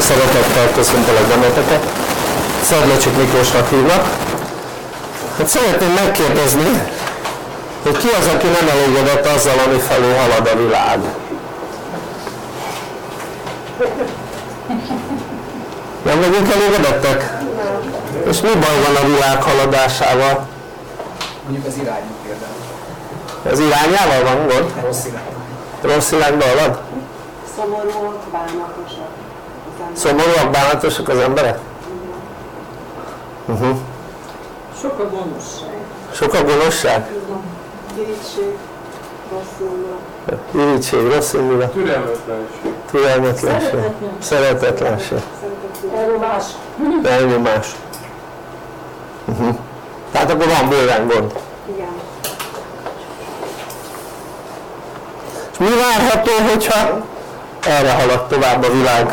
Sok szeretettel köszöntelek benneteket. Szedlecsik Miklósnak hívnak. Hát szeretném megkérdezni, hogy ki az, aki nem elégedett azzal, ami felé halad a világ? Nem vagyunk elégedettek? És mi baj van a világ haladásával? Mondjuk az irányok például. Ez irányával van gond? Rossz irány. Rossz irányba halad? Szomorúak, bánatosak. Szomorúak, bánatosak az emberek? Uh-huh. Sok a gonoszság. Sok a gonoszság? Irítség, rosszul Irítség, rossz indulat, Türelmetlenség. türelmetlenség, szeretetlenség, Elromás. elnyomás. Uh-huh. Tehát akkor van bőven gond. Igen. És mi várható, hogyha erre halad tovább a világ?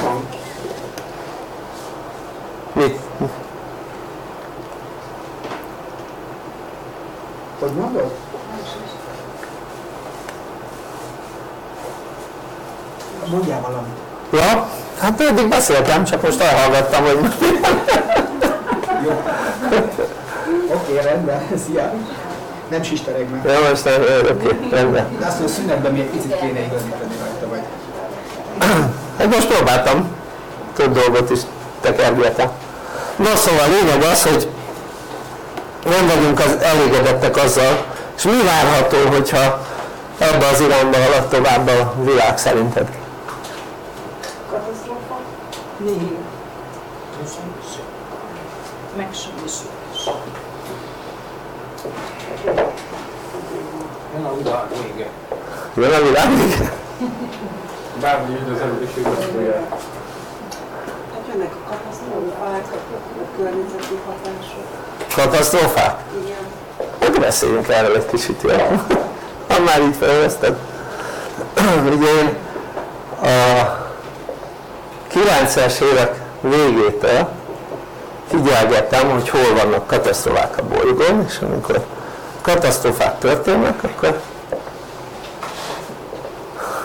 Mit? Hogy mondod? Mondjál valamit. Ja, hát eddig beszéltem, csak most elhallgattam, hogy Jó. Oké, rendben. Szia. Nem sistereg meg. Ja, most oké, rendben. De azt mondja, szünetben még picit kéne igazítani rajta, vagy. Hát most próbáltam. Több dolgot is tekergetem. Na szóval a lényeg az, hogy nem vagyunk az elégedettek azzal, és mi várható, hogyha ebbe az irányba halad tovább a világ szerinted? Katasztrófa. Négy. Megsemmisülés. Jön a világ vége. Jön a világ? Bármi így az emberiség megfogják. Hát jönnek a katasztrófák, a környezeti hatások. Katasztrófák? Igen. Beszéljünk erről egy kicsit, jó? Ha már így felveszted. Ugye én a 90-es évek végétől figyelgettem, hogy hol vannak katasztrófák a bolygón, és amikor katasztrófák történnek, akkor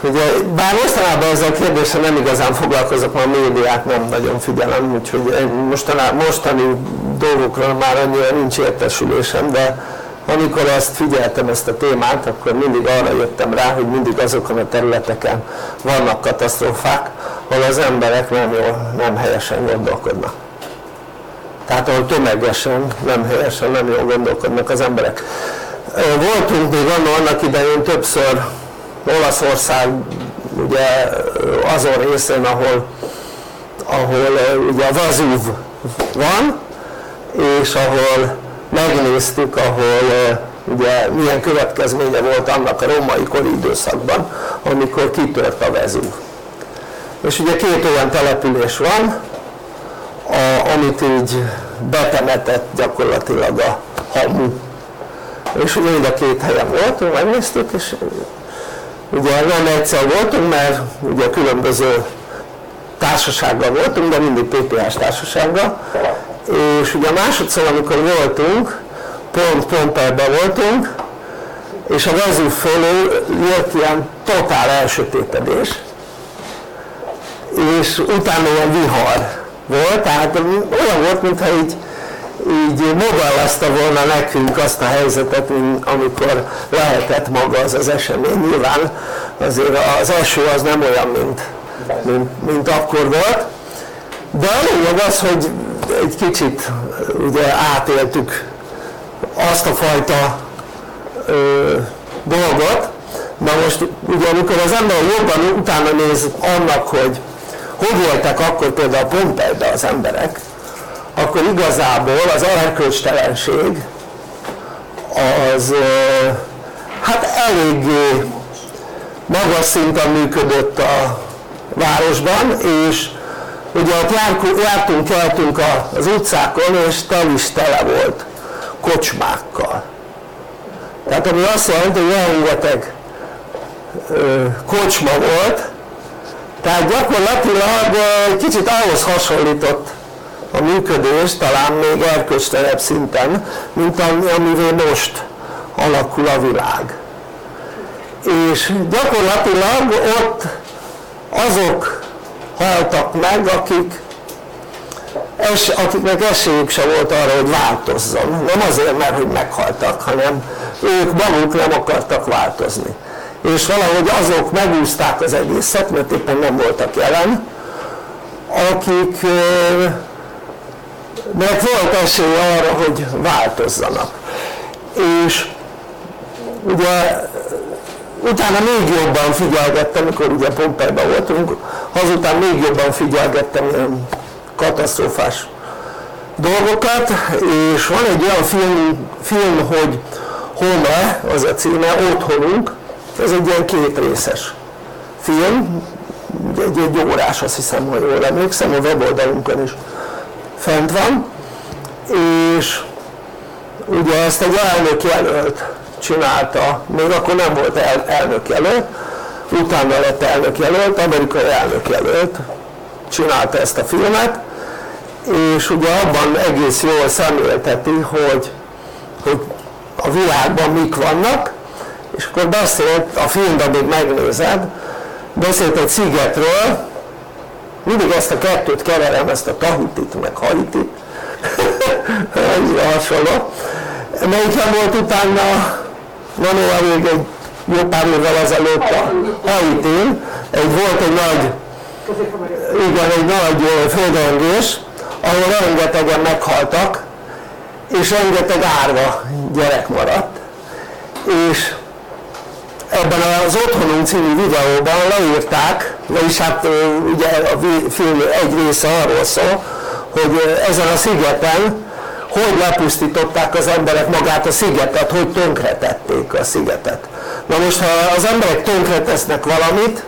Ugye, bár mostanában ezzel a kérdéssel nem igazán foglalkozok, mert a médiát nem nagyon figyelem, úgyhogy én mostaná, mostani dolgokról már annyira nincs értesülésem, de amikor ezt figyeltem, ezt a témát, akkor mindig arra jöttem rá, hogy mindig azokon a területeken vannak katasztrófák, ahol az emberek nem jól, nem helyesen gondolkodnak. Tehát ahol tömegesen, nem helyesen, nem jól gondolkodnak az emberek. Voltunk még annó annak idején többször Olaszország ugye azon részén, ahol, ahol ugye a Vazúv van, és ahol megnéztük, ahol ugye milyen következménye volt annak a római kori időszakban, amikor kitört a Vezúv. És ugye két olyan település van, a, amit így betemetett gyakorlatilag a hamu. És ugye mind a két helyen voltunk, megnéztük, és ugye nem egyszer voltunk, mert ugye különböző társasággal voltunk, de mindig PPH-s társasággal, és ugye másodszor, amikor voltunk, pont Pomperben voltunk, és a Vezúv fölül jött ilyen totál elsötétedés, és utána ilyen vihar volt, tehát olyan volt, mintha így, így modellezte volna nekünk azt a helyzetet, amikor lehetett maga az az esemény. Nyilván azért az eső az nem olyan, mint, mint, mint akkor volt, de a lényeg az, hogy egy kicsit ugye átéltük azt a fajta ö, dolgot, na most ugye amikor az ember jobban utána néz annak, hogy hogy éltek akkor például Pompejbe az emberek, akkor igazából az erkölcstelenség az hát eléggé magas szinten működött a városban, és ugye ott jártunk, keltünk az utcákon, és tel is tele volt kocsmákkal. Tehát ami azt jelenti, hogy rengeteg kocsma volt, tehát gyakorlatilag kicsit ahhoz hasonlított a működés, talán még erkölcstelenebb szinten, mint ami, amivé most alakul a világ. És gyakorlatilag ott azok haltak meg, akik es, akiknek esélyük se volt arra, hogy változzon. Nem azért, mert hogy meghaltak, hanem ők maguk nem akartak változni. És valahogy azok megúzták az egészet, mert éppen nem voltak jelen, akik mert volt esély arra, hogy változzanak. És ugye utána még jobban figyelgettem, amikor ugye Pompejben voltunk, azután még jobban figyelgettem ilyen katasztrófás dolgokat, és van egy olyan film, film hogy Home, az a címe, Otthonunk, ez egy ilyen két részes film, egy, egy órás, azt hiszem, hogy jól emlékszem, a weboldalunkon is fent van, és ugye ezt egy elnök jelölt csinálta, még akkor nem volt el, elnök jelölt, utána lett elnök jelölt, amerikai elnök jelölt, csinálta ezt a filmet, és ugye abban egész jól szemlélteti, hogy, hogy a világban mik vannak, és akkor beszélt, a filmben még megnézed, beszélt egy szigetről, mindig ezt a kettőt keverem, ezt a Tahitit meg Haitit, annyira hasonló. Melyiken volt utána Manóa még egy jó pár évvel ezelőtt a Haitin, egy, volt egy nagy, igen, egy nagy földrengés, ahol rengetegen meghaltak, és rengeteg árva gyerek maradt. És ebben az Otthonunk című videóban leírták, vagyis hát ugye a film egy része arról szól, hogy ezen a szigeten hogy lepusztították az emberek magát a szigetet, hogy tönkretették a szigetet. Na most, ha az emberek tönkretesznek valamit,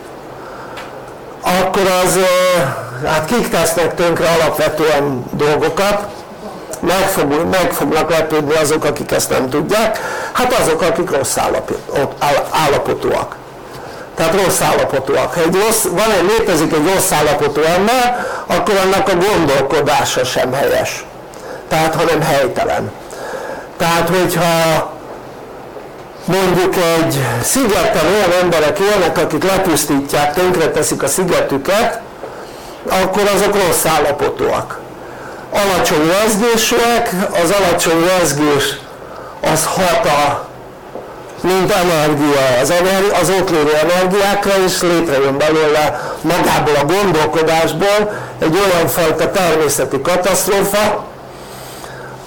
akkor az, hát kik tesznek tönkre alapvetően dolgokat, meg, fog, meg fognak lepődni azok, akik ezt nem tudják, hát azok, akik rossz állapotúak. Tehát rossz állapotúak. Ha egy rossz, van egy, létezik egy rossz állapotú ember, akkor annak a gondolkodása sem helyes. Tehát, hanem helytelen. Tehát, hogyha mondjuk egy szigeten olyan emberek élnek, akik lepusztítják, tönkreteszik a szigetüket, akkor azok rossz állapotúak alacsony rezgésűek, az alacsony rezgés az hat a, mint energia, az, energi, az ott lévő energiákra, és létrejön belőle magából a gondolkodásból egy olyan fajta természeti katasztrófa,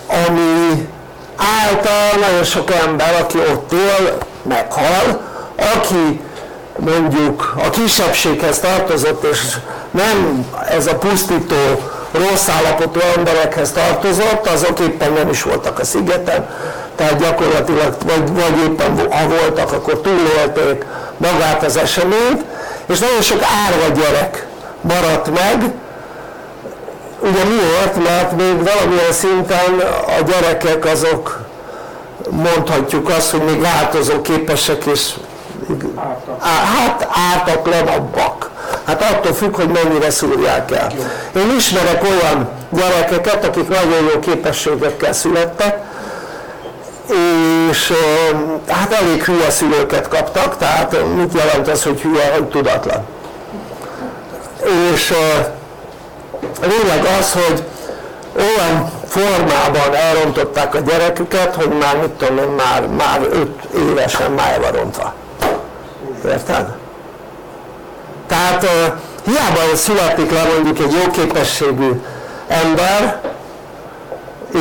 ami által nagyon sok ember, aki ott él, meghal, aki mondjuk a kisebbséghez tartozott, és nem ez a pusztító rossz állapotú emberekhez tartozott, azok éppen nem is voltak a szigeten, tehát gyakorlatilag vagy, vagy éppen ha voltak, akkor túlélték magát az eseményt, és nagyon sok árva gyerek maradt meg, ugye miért? Mert még valamilyen szinten a gyerekek azok mondhatjuk azt, hogy még változó képesek és hát ártatlanabbak. Hát attól függ, hogy mennyire szúrják el. Én ismerek olyan gyerekeket, akik nagyon jó képességekkel születtek, és hát elég hülye szülőket kaptak, tehát mit jelent az, hogy hülye, hogy tudatlan. És lényeg az, hogy olyan formában elrontották a gyereküket, hogy már mit tudom én, már, már öt évesen májva rontva. Érted? Tehát uh, hiába születik le mondjuk egy jó képességű ember,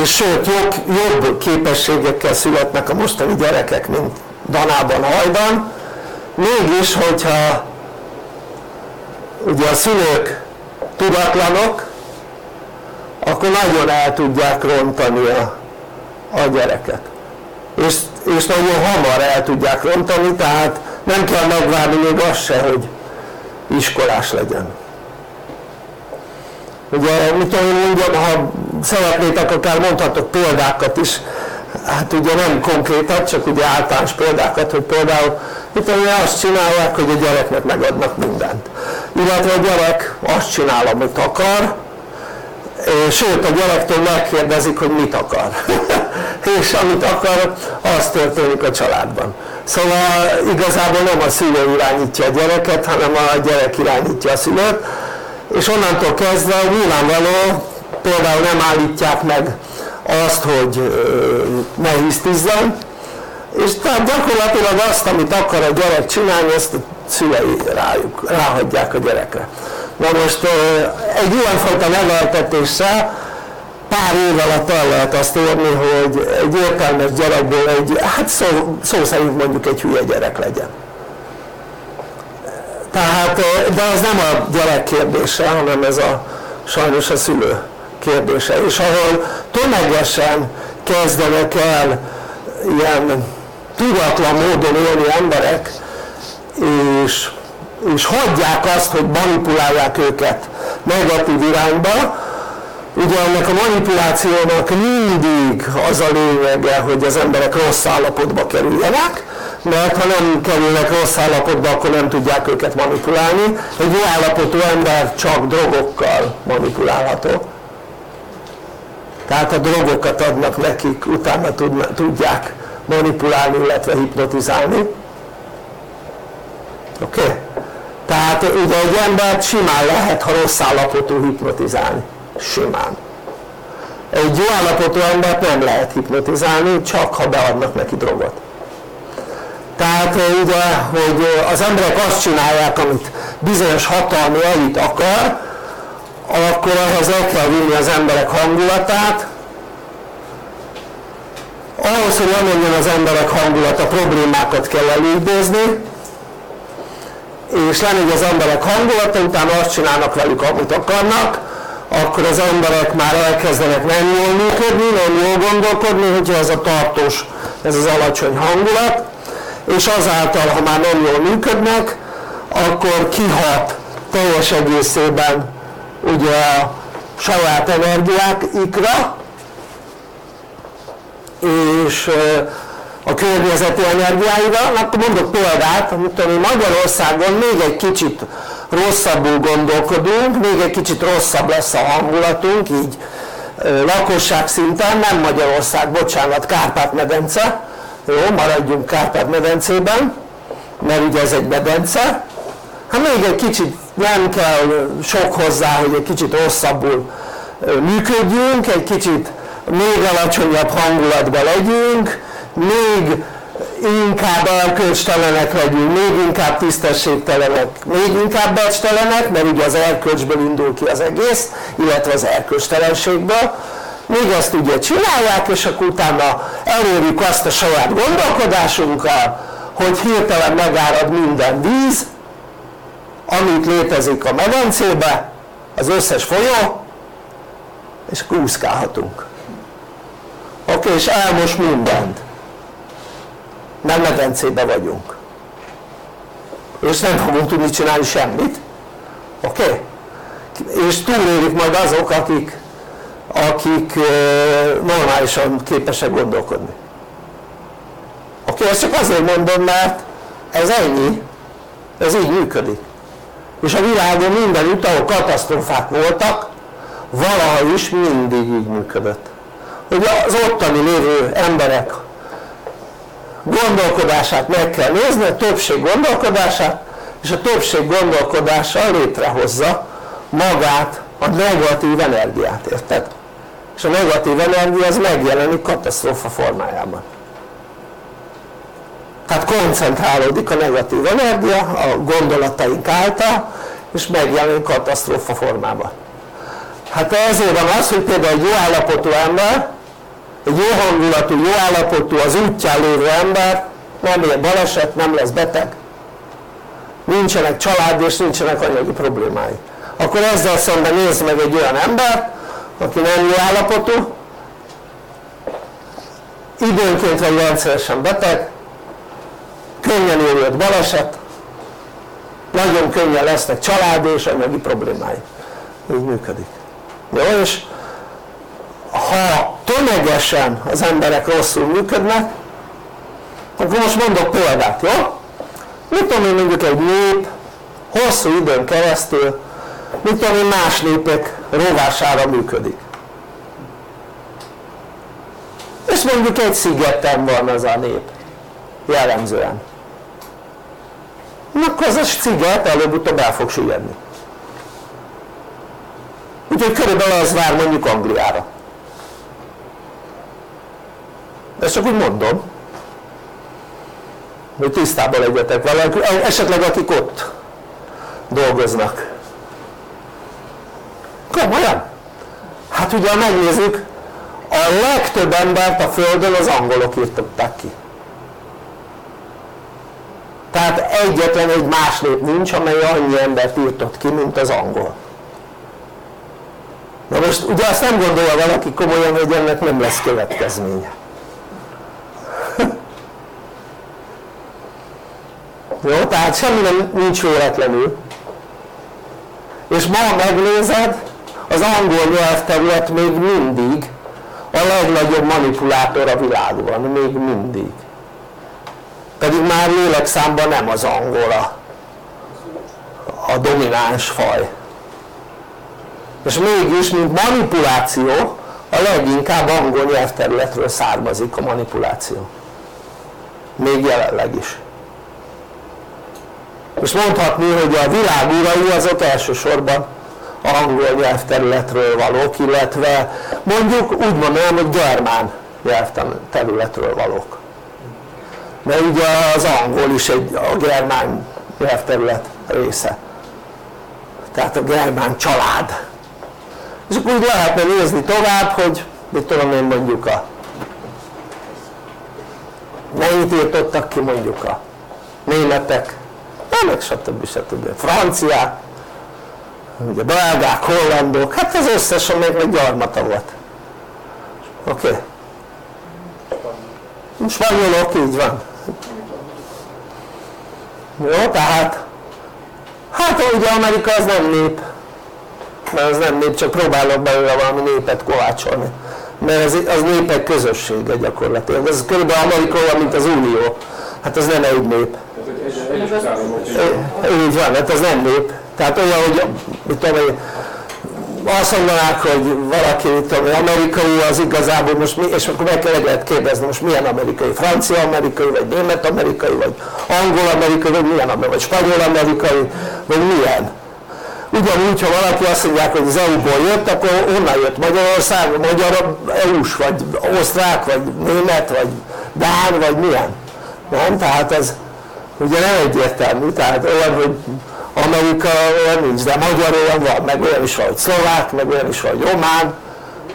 és sőt jobb, jobb képességekkel születnek a mostani gyerekek, mint Danában, Hajdan, mégis, hogyha ugye a szülők tudatlanok, akkor nagyon el tudják rontani a, a gyereket. És, és nagyon hamar el tudják rontani, tehát nem kell megvárni még azt se, hogy iskolás legyen. Ugye, mit tudom mondjam, ha szeretnétek, akár mondhatok példákat is, hát ugye nem konkrétat, csak ugye általános példákat, hogy például tudom, azt csinálják, hogy a gyereknek megadnak mindent. Illetve a gyerek azt csinál, amit akar, sőt a gyerektől megkérdezik, hogy mit akar. és amit akar, az történik a családban. Szóval igazából nem a szülő irányítja a gyereket, hanem a gyerek irányítja a szülőt, és onnantól kezdve nyilvánvaló például nem állítják meg azt, hogy ne hisztizzen, és tehát gyakorlatilag azt, amit akar a gyerek csinálni, ezt szülei rájuk, ráhagyják a gyerekre. Na most egy ilyenfajta neveltetéssel pár év alatt el lehet azt érni, hogy egy értelmes gyerekből egy, hát szó, szó szerint mondjuk egy hülye gyerek legyen. Tehát, de ez nem a gyerek kérdése, hanem ez a sajnos a szülő kérdése. És ahol tömegesen kezdenek el ilyen tudatlan módon élni emberek, és, és hagyják azt, hogy manipulálják őket negatív irányba, ugye ennek a manipulációnak mindig az a lényege, hogy az emberek rossz állapotba kerüljenek, mert ha nem kerülnek rossz állapotba, akkor nem tudják őket manipulálni. Egy jó állapotú ember csak drogokkal manipulálható. Tehát a drogokat adnak nekik, utána tudják manipulálni, illetve hipnotizálni. Oké? Okay? Tehát ugye egy embert simán lehet, ha rossz állapotú hipnotizálni. Simán. Egy jó állapotú embert nem lehet hipnotizálni, csak ha beadnak neki drogot. Tehát ugye, hogy az emberek azt csinálják, amit bizonyos hatalmi elit akar, akkor ehhez el kell vinni az emberek hangulatát, ahhoz, hogy lemenjen az emberek hangulata, problémákat kell elüldözni, és lemegy az emberek hangulata, utána azt csinálnak velük, amit akarnak, akkor az emberek már elkezdenek nem jól működni, nem jól gondolkodni, hogyha ez a tartós, ez az alacsony hangulat, és azáltal, ha már nem jól működnek, akkor kihat teljes egészében ugye a saját energiáikra, és a környezeti energiáival, akkor mondok példát, amit Magyarországon még egy kicsit rosszabbul gondolkodunk, még egy kicsit rosszabb lesz a hangulatunk, így lakosság szinten, nem Magyarország, bocsánat, Kárpát-medence, jó, maradjunk Kárpát-medencében, mert ugye ez egy medence, hát még egy kicsit nem kell sok hozzá, hogy egy kicsit rosszabbul működjünk, egy kicsit még alacsonyabb hangulatban legyünk, még inkább erkölcstelenek legyünk, még inkább tisztességtelenek, még inkább becstelenek, mert ugye az erkölcsből indul ki az egész, illetve az erkölcstelenségből. Még ezt ugye csinálják, és akkor utána elérjük azt a saját gondolkodásunkkal, hogy hirtelen megárad minden víz, amit létezik a medencébe, az összes folyó, és akkor. Oké, okay, és elmos mindent nem medencébe vagyunk és nem fogunk tudni csinálni semmit oké? Okay? és túlélik majd azok akik akik normálisan képesek gondolkodni oké? Okay? ezt csak azért mondom mert ez ennyi ez így működik és a világon mindenütt ahol katasztrófák voltak valaha is mindig így működött hogy az ottani lévő emberek gondolkodását meg kell nézni, a többség gondolkodását, és a többség gondolkodása létrehozza magát a negatív energiát, érted? És a negatív energia az megjelenik katasztrófa formájában. Tehát koncentrálódik a negatív energia a gondolataink által, és megjelenik katasztrófa formában. Hát ezért van az, hogy például egy jó állapotú ember egy jó hangulatú, jó állapotú, az útján lévő ember nem ér baleset, nem lesz beteg, nincsenek család és nincsenek anyagi problémái. Akkor ezzel szemben nézd meg egy olyan ember, aki nem jó állapotú, időnként vagy rendszeresen beteg, könnyen érjött baleset, nagyon könnyen lesznek család és anyagi problémái. Így működik. Jó, és ha tömegesen az emberek rosszul működnek, akkor most mondok példát, jó? Mit tudom én mondjuk egy nép hosszú időn keresztül, mit tudom én más népek rovására működik. És mondjuk egy szigeten van az a nép, jellemzően. Akkor az a sziget előbb-utóbb el fog süllyedni. úgyhogy körülbelül az vár mondjuk Angliára ezt csak úgy mondom hogy tisztában legyetek vele, esetleg akik ott dolgoznak. Komolyan? hát ugye megnézzük a legtöbb embert a földön az angolok írtották ki. Tehát egyetlen egy más nép nincs amely annyi embert írtott ki mint az angol. Na most ugye azt nem gondolja valaki komolyan hogy ennek nem lesz következménye jó? tehát semmi nem nincs véletlenül. És ma megnézed az angol nyelvterület még mindig a legnagyobb manipulátor a világban, még mindig. Pedig már lélekszámban nem az angol a, a domináns faj. És mégis mint manipuláció a leginkább angol nyelvterületről származik a manipuláció. Még jelenleg is és mondhatni hogy a világ urai azok elsősorban angol nyelvterületről valók illetve mondjuk úgy mondanám hogy germán nyelvterületről valók. Mert ugye az angol is egy a germán nyelvterület része. Tehát a germán család. És akkor úgy lehetne nézni tovább hogy mit tudom én mondjuk a mennyit írtottak ki mondjuk a németek meg stb. stb. franciák ugye belgák, hollandok, hát az összes amelyek meg gyarmata volt oké? Okay? spanyolok, így van jó, tehát hát ugye Amerika az nem nép mert az nem nép, csak próbálok belőle valami népet kovácsolni mert az, az népek közössége gyakorlatilag ez körülbelül Amerika olyan, mint az Unió hát az nem egy nép így van, hát ez nem nép tehát olyan, hogy mit tudom azt mondanák, hogy valaki, tudom, amerikai az igazából most mi, és akkor meg kell lehet kérdezni, most milyen amerikai, francia amerikai, vagy német amerikai, vagy angol amerikai, vagy milyen amerikai, vagy spanyol amerikai, vagy milyen. Ugyanúgy, ha valaki azt mondják, hogy az EU-ból jött, akkor onnan jött Magyarország, magyar EU-s, vagy osztrák, vagy német, vagy dán, vagy milyen. Nem? Tehát ez ugye nem egyértelmű, tehát olyan, hogy Amerika olyan nincs, de magyar olyan van, meg olyan is van, hogy szlovák, meg olyan is van, hogy román,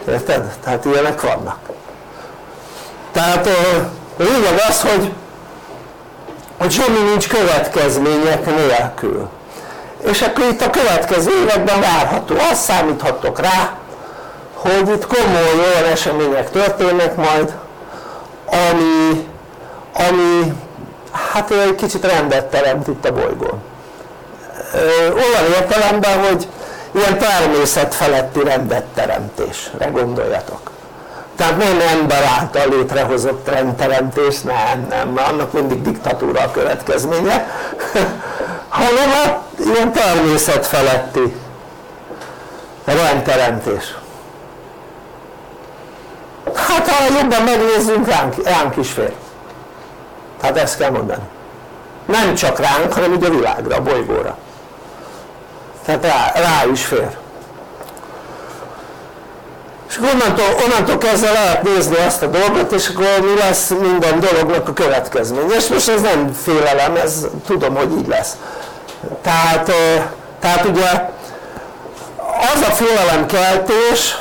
érted? Tehát ilyenek vannak. Tehát a lényeg az, hogy, hogy semmi nincs következmények nélkül. És akkor itt a következő években várható, azt számíthatok rá, hogy itt komoly olyan események történnek majd, ami, ami hát egy kicsit rendet teremt itt a bolygón. Olyan értelemben, hogy ilyen természet feletti rendet teremtésre gondoljatok. Tehát nem ember által létrehozott rendteremtés, nem, nem, annak mindig diktatúra a következménye. Hanem a ilyen természet feletti rendteremtés. Hát ha jobban megnézzünk ránk, ránk is fér tehát ezt kell mondani. Nem csak ránk, hanem ugye a világra, a bolygóra. Tehát rá, rá is fér. És onnantól, onnantól kezdve lehet nézni azt a dolgot és akkor mi lesz minden dolognak a következménye. És most ez nem félelem, ez tudom hogy így lesz. Tehát, tehát ugye az a félelemkeltés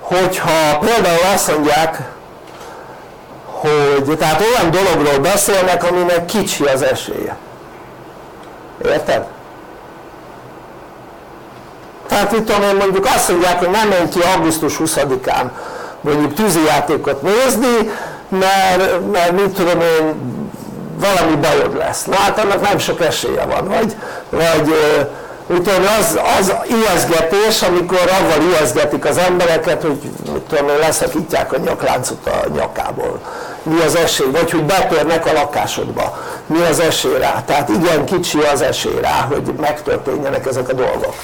hogyha például azt mondják hogy tehát olyan dologról beszélnek aminek kicsi az esélye. Érted? tehát itt tudom én mondjuk azt mondják hogy nem menj ki augusztus 20-án mondjuk tűzijátékot nézni mert, mert mit tudom én valami bajod lesz. Na hát annak nem sok esélye van vagy, vagy tudom, az, az ijeszgetés amikor avval ijeszgetik az embereket hogy mit tudom leszakítják a nyakláncot a nyakából mi az esély, vagy hogy betörnek a lakásodba. Mi az esély rá, tehát igen kicsi az esély rá hogy megtörténjenek ezek a dolgok.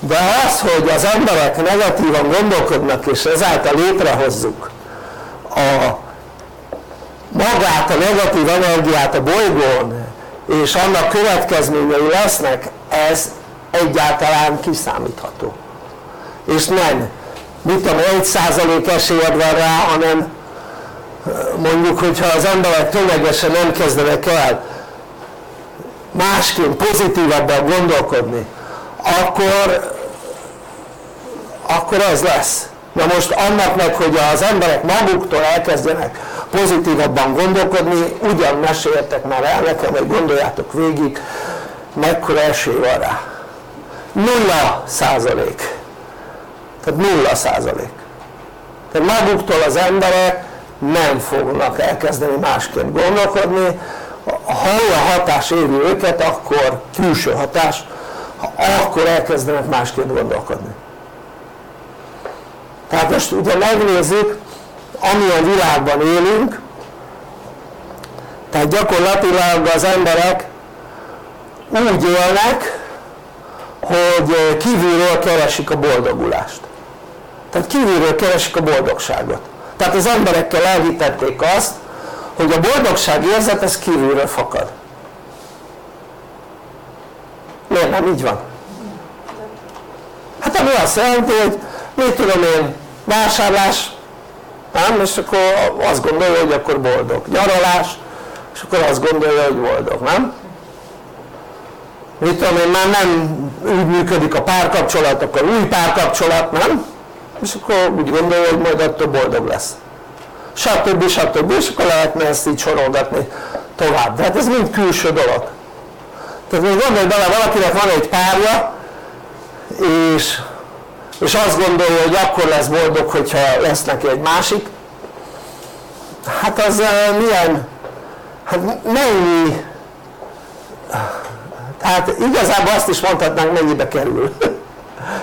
De az hogy az emberek negatívan gondolkodnak és ezáltal létrehozzuk a magát a negatív energiát a bolygón és annak következményei lesznek ez egyáltalán kiszámítható. És nem mit tudom, 1% esélyed van rá, hanem mondjuk, hogyha az emberek tömegesen nem kezdenek el másként, pozitívabban gondolkodni, akkor, akkor ez lesz. Na most annak meg, hogy az emberek maguktól elkezdenek pozitívabban gondolkodni, ugyan meséltek már el nekem, hogy gondoljátok végig, mekkora esély van rá. Nulla százalék. Tehát nulla százalék. Tehát maguktól az emberek nem fognak elkezdeni másként gondolkodni, ha olyan hatás éri őket, akkor külső hatás, akkor elkezdenek másként gondolkodni. Tehát most ugye megnézzük, amilyen világban élünk, tehát gyakorlatilag az emberek úgy élnek, hogy kívülről keresik a boldogulást. Tehát kívülről keresik a boldogságot. Tehát az emberekkel elhitették azt, hogy a boldogság érzet ez kívülről fakad. Miért nem így van? Hát ami azt jelenti, hogy mit tudom én, vásárlás, nem? És akkor azt gondolja, hogy akkor boldog. Nyaralás, és akkor azt gondolja, hogy boldog, nem? Mit tudom én, már nem úgy működik a párkapcsolat, akkor új párkapcsolat, nem? És akkor úgy gondolja, hogy majd attól boldog lesz. Stb. stb. És akkor lehetne ezt így sorolgatni tovább. De hát ez mind külső dolog. Tehát még gondolj bele, valakinek van egy párja, és és azt gondolja, hogy akkor lesz boldog, hogyha lesz neki egy másik, hát az uh, milyen, hát mennyi, tehát igazából azt is mondhatnánk, mennyibe kerül.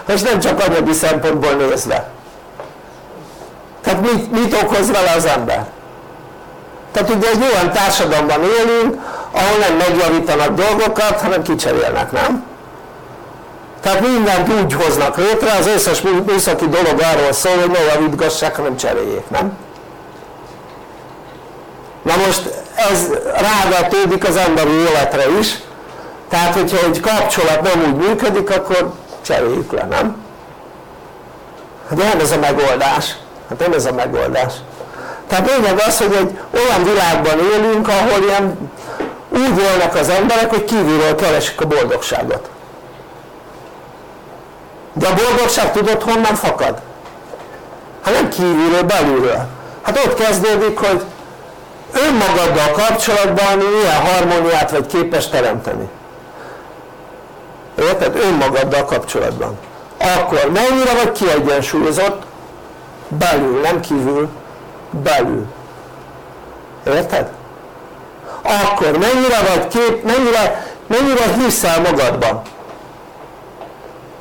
És nem csak anyagi szempontból nézve. Tehát mit, mit okoz vele az ember? Tehát ugye egy olyan társadalomban élünk, ahol nem megjavítanak dolgokat, hanem kicserélnek, nem? Tehát mindent úgy hoznak létre, az összes műszaki dolog arról szól, hogy ne javítgassák, hanem cseréljék, nem? Na most ez rávetődik az emberi életre is, tehát hogyha egy kapcsolat nem úgy működik, akkor cseréljük le, nem? Hát nem ez a megoldás. Hát nem ez a megoldás. Tehát lényeg az, hogy egy olyan világban élünk, ahol ilyen úgy élnek az emberek, hogy kívülről keresik a boldogságot. De a boldogság tudod honnan fakad? Hát nem kívülről, belülről. Hát ott kezdődik, hogy önmagaddal kapcsolatban milyen harmóniát vagy képes teremteni. Érted? Önmagaddal kapcsolatban. Akkor mennyire vagy kiegyensúlyozott? Belül, nem kívül, belül. Érted? Akkor mennyire vagy kép, mennyire, mennyire hiszel magadban?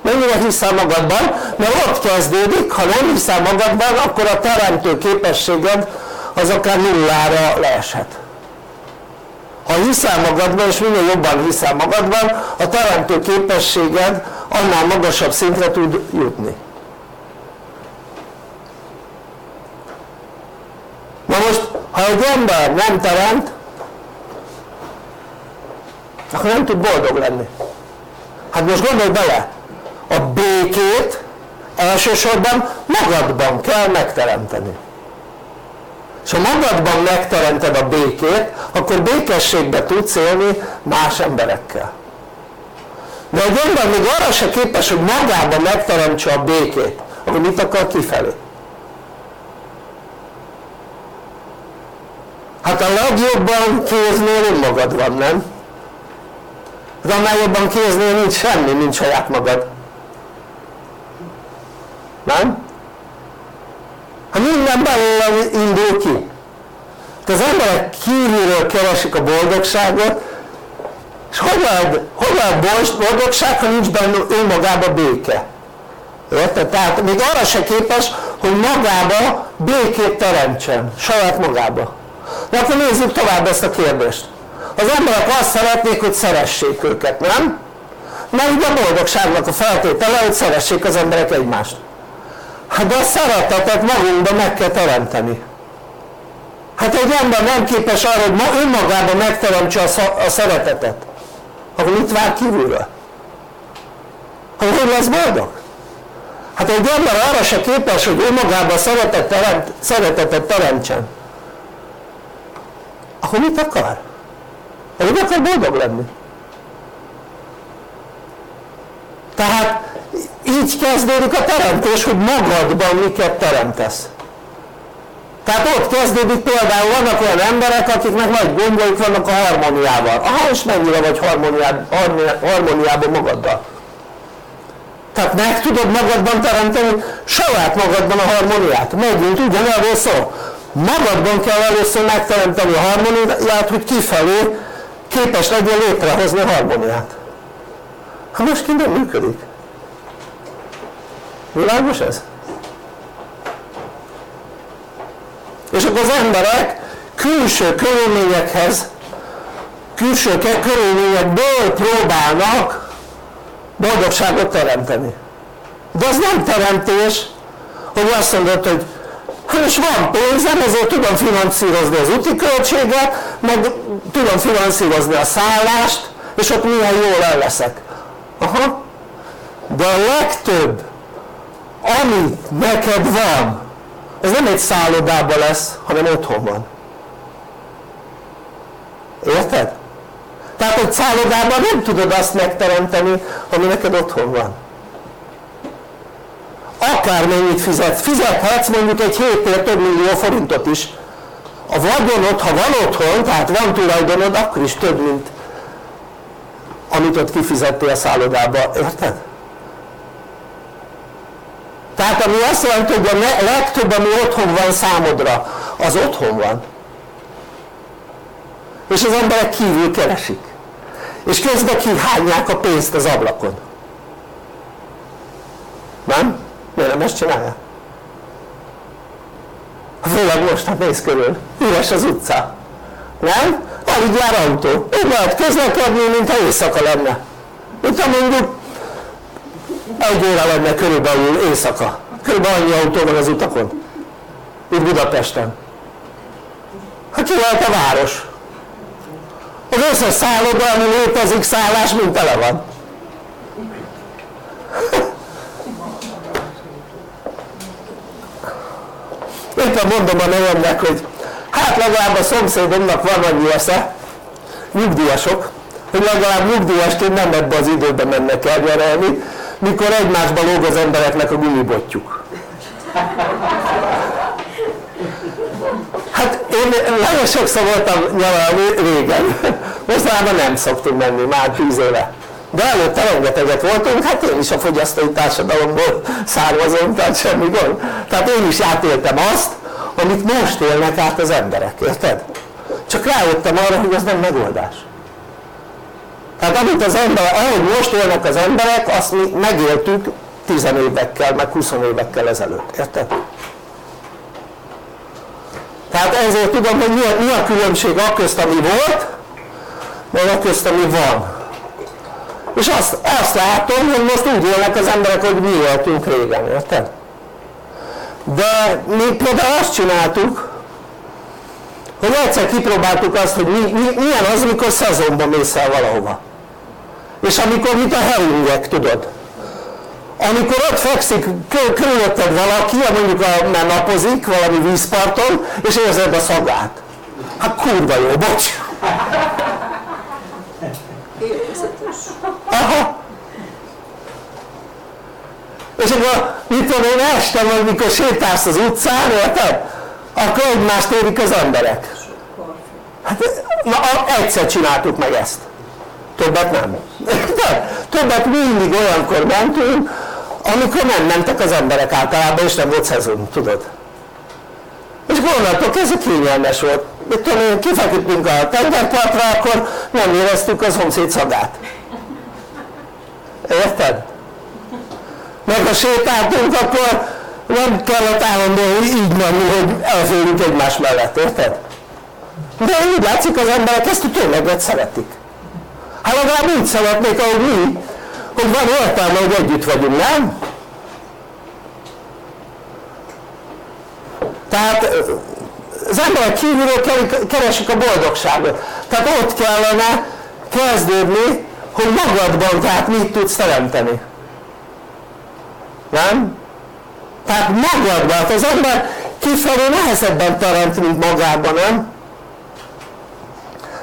mennyire hiszel magadban, mert ott kezdődik, ha nem hiszel magadban, akkor a teremtő képességed az akár nullára leeshet. Ha hiszel magadban, és minél jobban hiszel magadban, a teremtő képességed annál magasabb szintre tud jutni. Na most, ha egy ember nem teremt, akkor nem tud boldog lenni. Hát most gondolj bele, a békét elsősorban magadban kell megteremteni. És ha magadban megteremted a békét, akkor békességbe tudsz élni más emberekkel. De egy ember még arra se képes, hogy magában megteremtse a békét, akkor mit akar kifelé? Hát a legjobban kéznél önmagad van, nem? De annál jobban kéznél nincs semmi, nincs saját magad. Nem? Ha belőle indul ki. De az emberek kívülről keresik a boldogságot, és hogy lehet, hogy lehet boldogság, ha nincs benne önmagában béke? Érted? Tehát még arra se képes, hogy magába békét teremtsen, saját magába. De akkor nézzük tovább ezt a kérdést. Az emberek azt szeretnék, hogy szeressék őket, nem? Mert ugye a boldogságnak a feltétele, hogy szeressék az emberek egymást. Hát de a szeretetet magunkban meg kell teremteni. Hát egy ember nem képes arra, hogy ma önmagában megteremtse a, szeretetet. Akkor mit vár kívülről? Akkor hogy lesz boldog? Hát egy ember arra se képes, hogy ő magában szeretet teremt, szeretetet teremtsen. Akkor mit akar? Hogy akar boldog lenni. Tehát így kezdődik a teremtés, hogy magadban miket teremtesz. Tehát ott kezdődik például, vannak olyan emberek, akiknek nagy gondjaik vannak a harmóniával. Aha, és mennyire vagy harmóniában magaddal? Tehát meg tudod magadban teremteni saját magadban a harmóniát. Megint ugyanerről szó. Magadban kell először megteremteni a harmóniát, hogy kifelé képes legyen létrehozni a harmóniát. Ha most nem működik. Világos ez? És akkor az emberek külső körülményekhez, külső körülményekből próbálnak boldogságot teremteni. De az nem teremtés, hogy azt mondod, hogy hát és van pénzem, ezért tudom finanszírozni az úti költséget, meg tudom finanszírozni a szállást, és ott milyen jól el leszek. Aha. De a legtöbb, ami neked van, ez nem egy szállodában lesz, hanem otthon van. Érted? Tehát egy szállodában nem tudod azt megteremteni, ami neked otthon van. Akármennyit fizet, fizethetsz mondjuk egy hétért több millió forintot is. A vagyonod, ha van otthon, tehát van tulajdonod, akkor is több, mint amit ott kifizettél a szállodába. Érted? Tehát ami azt jelenti, hogy a legtöbb, ami otthon van számodra, az otthon van. És az emberek kívül keresik. És közben kihányják a pénzt az ablakon. Nem? Miért nem ezt csinálják? Főleg most, hát nézz körül. Üres az utca. Nem? Alig jár autó. Úgy lehet közlekedni, mintha éjszaka lenne. Itt mondjuk egy óra lenne körülbelül éjszaka. Körülbelül annyi autó van az utakon. Itt Budapesten. Hát ki lehet a város? Az összes szálloda, ami létezik, szállás mint tele van. Éppen mondom a nevemnek, hogy hát legalább a szomszédomnak van annyi esze, nyugdíjasok, hogy legalább nyugdíjasként nem ebbe az időben mennek el nyerelni, mikor egymásba lóg az embereknek a gumibotjuk. Hát én nagyon sokszor voltam nyaralni régen, mostanában nem szoktunk menni, már tíz éve. De előtte rengeteget voltunk, hát én is a fogyasztói társadalomból származom, tehát semmi gond. Tehát én is átéltem azt, amit most élnek át az emberek, érted? Csak rájöttem arra, hogy ez nem megoldás. Tehát amit az ember, ahogy most élnek az emberek, azt mi megéltük 10 évekkel, meg 20 évekkel ezelőtt. Érted? Tehát ezért tudom, hogy mi a, mi a különbség a közt, ami volt, meg a közt, ami van. És azt, azt látom, hogy most úgy élnek az emberek, hogy mi éltünk régen, érted? De mi például azt csináltuk, hogy egyszer kipróbáltuk azt, hogy mi, mi, milyen az, amikor szezonban mész el valahova. És amikor, mit a heringek, tudod? Amikor ott fekszik körülötted valaki, mondjuk a, már napozik valami vízparton, és érzed a szagát. Hát kurva jó, bocs! Aha. És akkor, mit tudom én, este vagy, mikor sétálsz az utcán, érted? Akkor egymást érik az emberek. Hát, na, egyszer csináltuk meg ezt. Többet nem. De, többet mindig olyankor mentünk, amikor nem mentek az emberek általában, és nem volt szezon, tudod. És gondoltok, ez kényelmes volt. Mit tudom én, kifeküdtünk a tengerpartra, akkor nem éreztük az szomszéd szagát. Érted? Meg ha sétáltunk, akkor nem kellett állandóan így menni, hogy elférjünk egymás mellett, érted? De úgy látszik, az emberek ezt tényleg szeretik. Hát legalább úgy szeretnék, ahogy mi, hogy van értelme, hogy együtt vagyunk, nem? Tehát az emberek kívülről keresik a boldogságot. Tehát ott kellene kezdődni, hogy magadban tehát mit tudsz teremteni. Nem? Tehát magadban, hát az ember kifelé nehezebben teremt, mint magában, nem?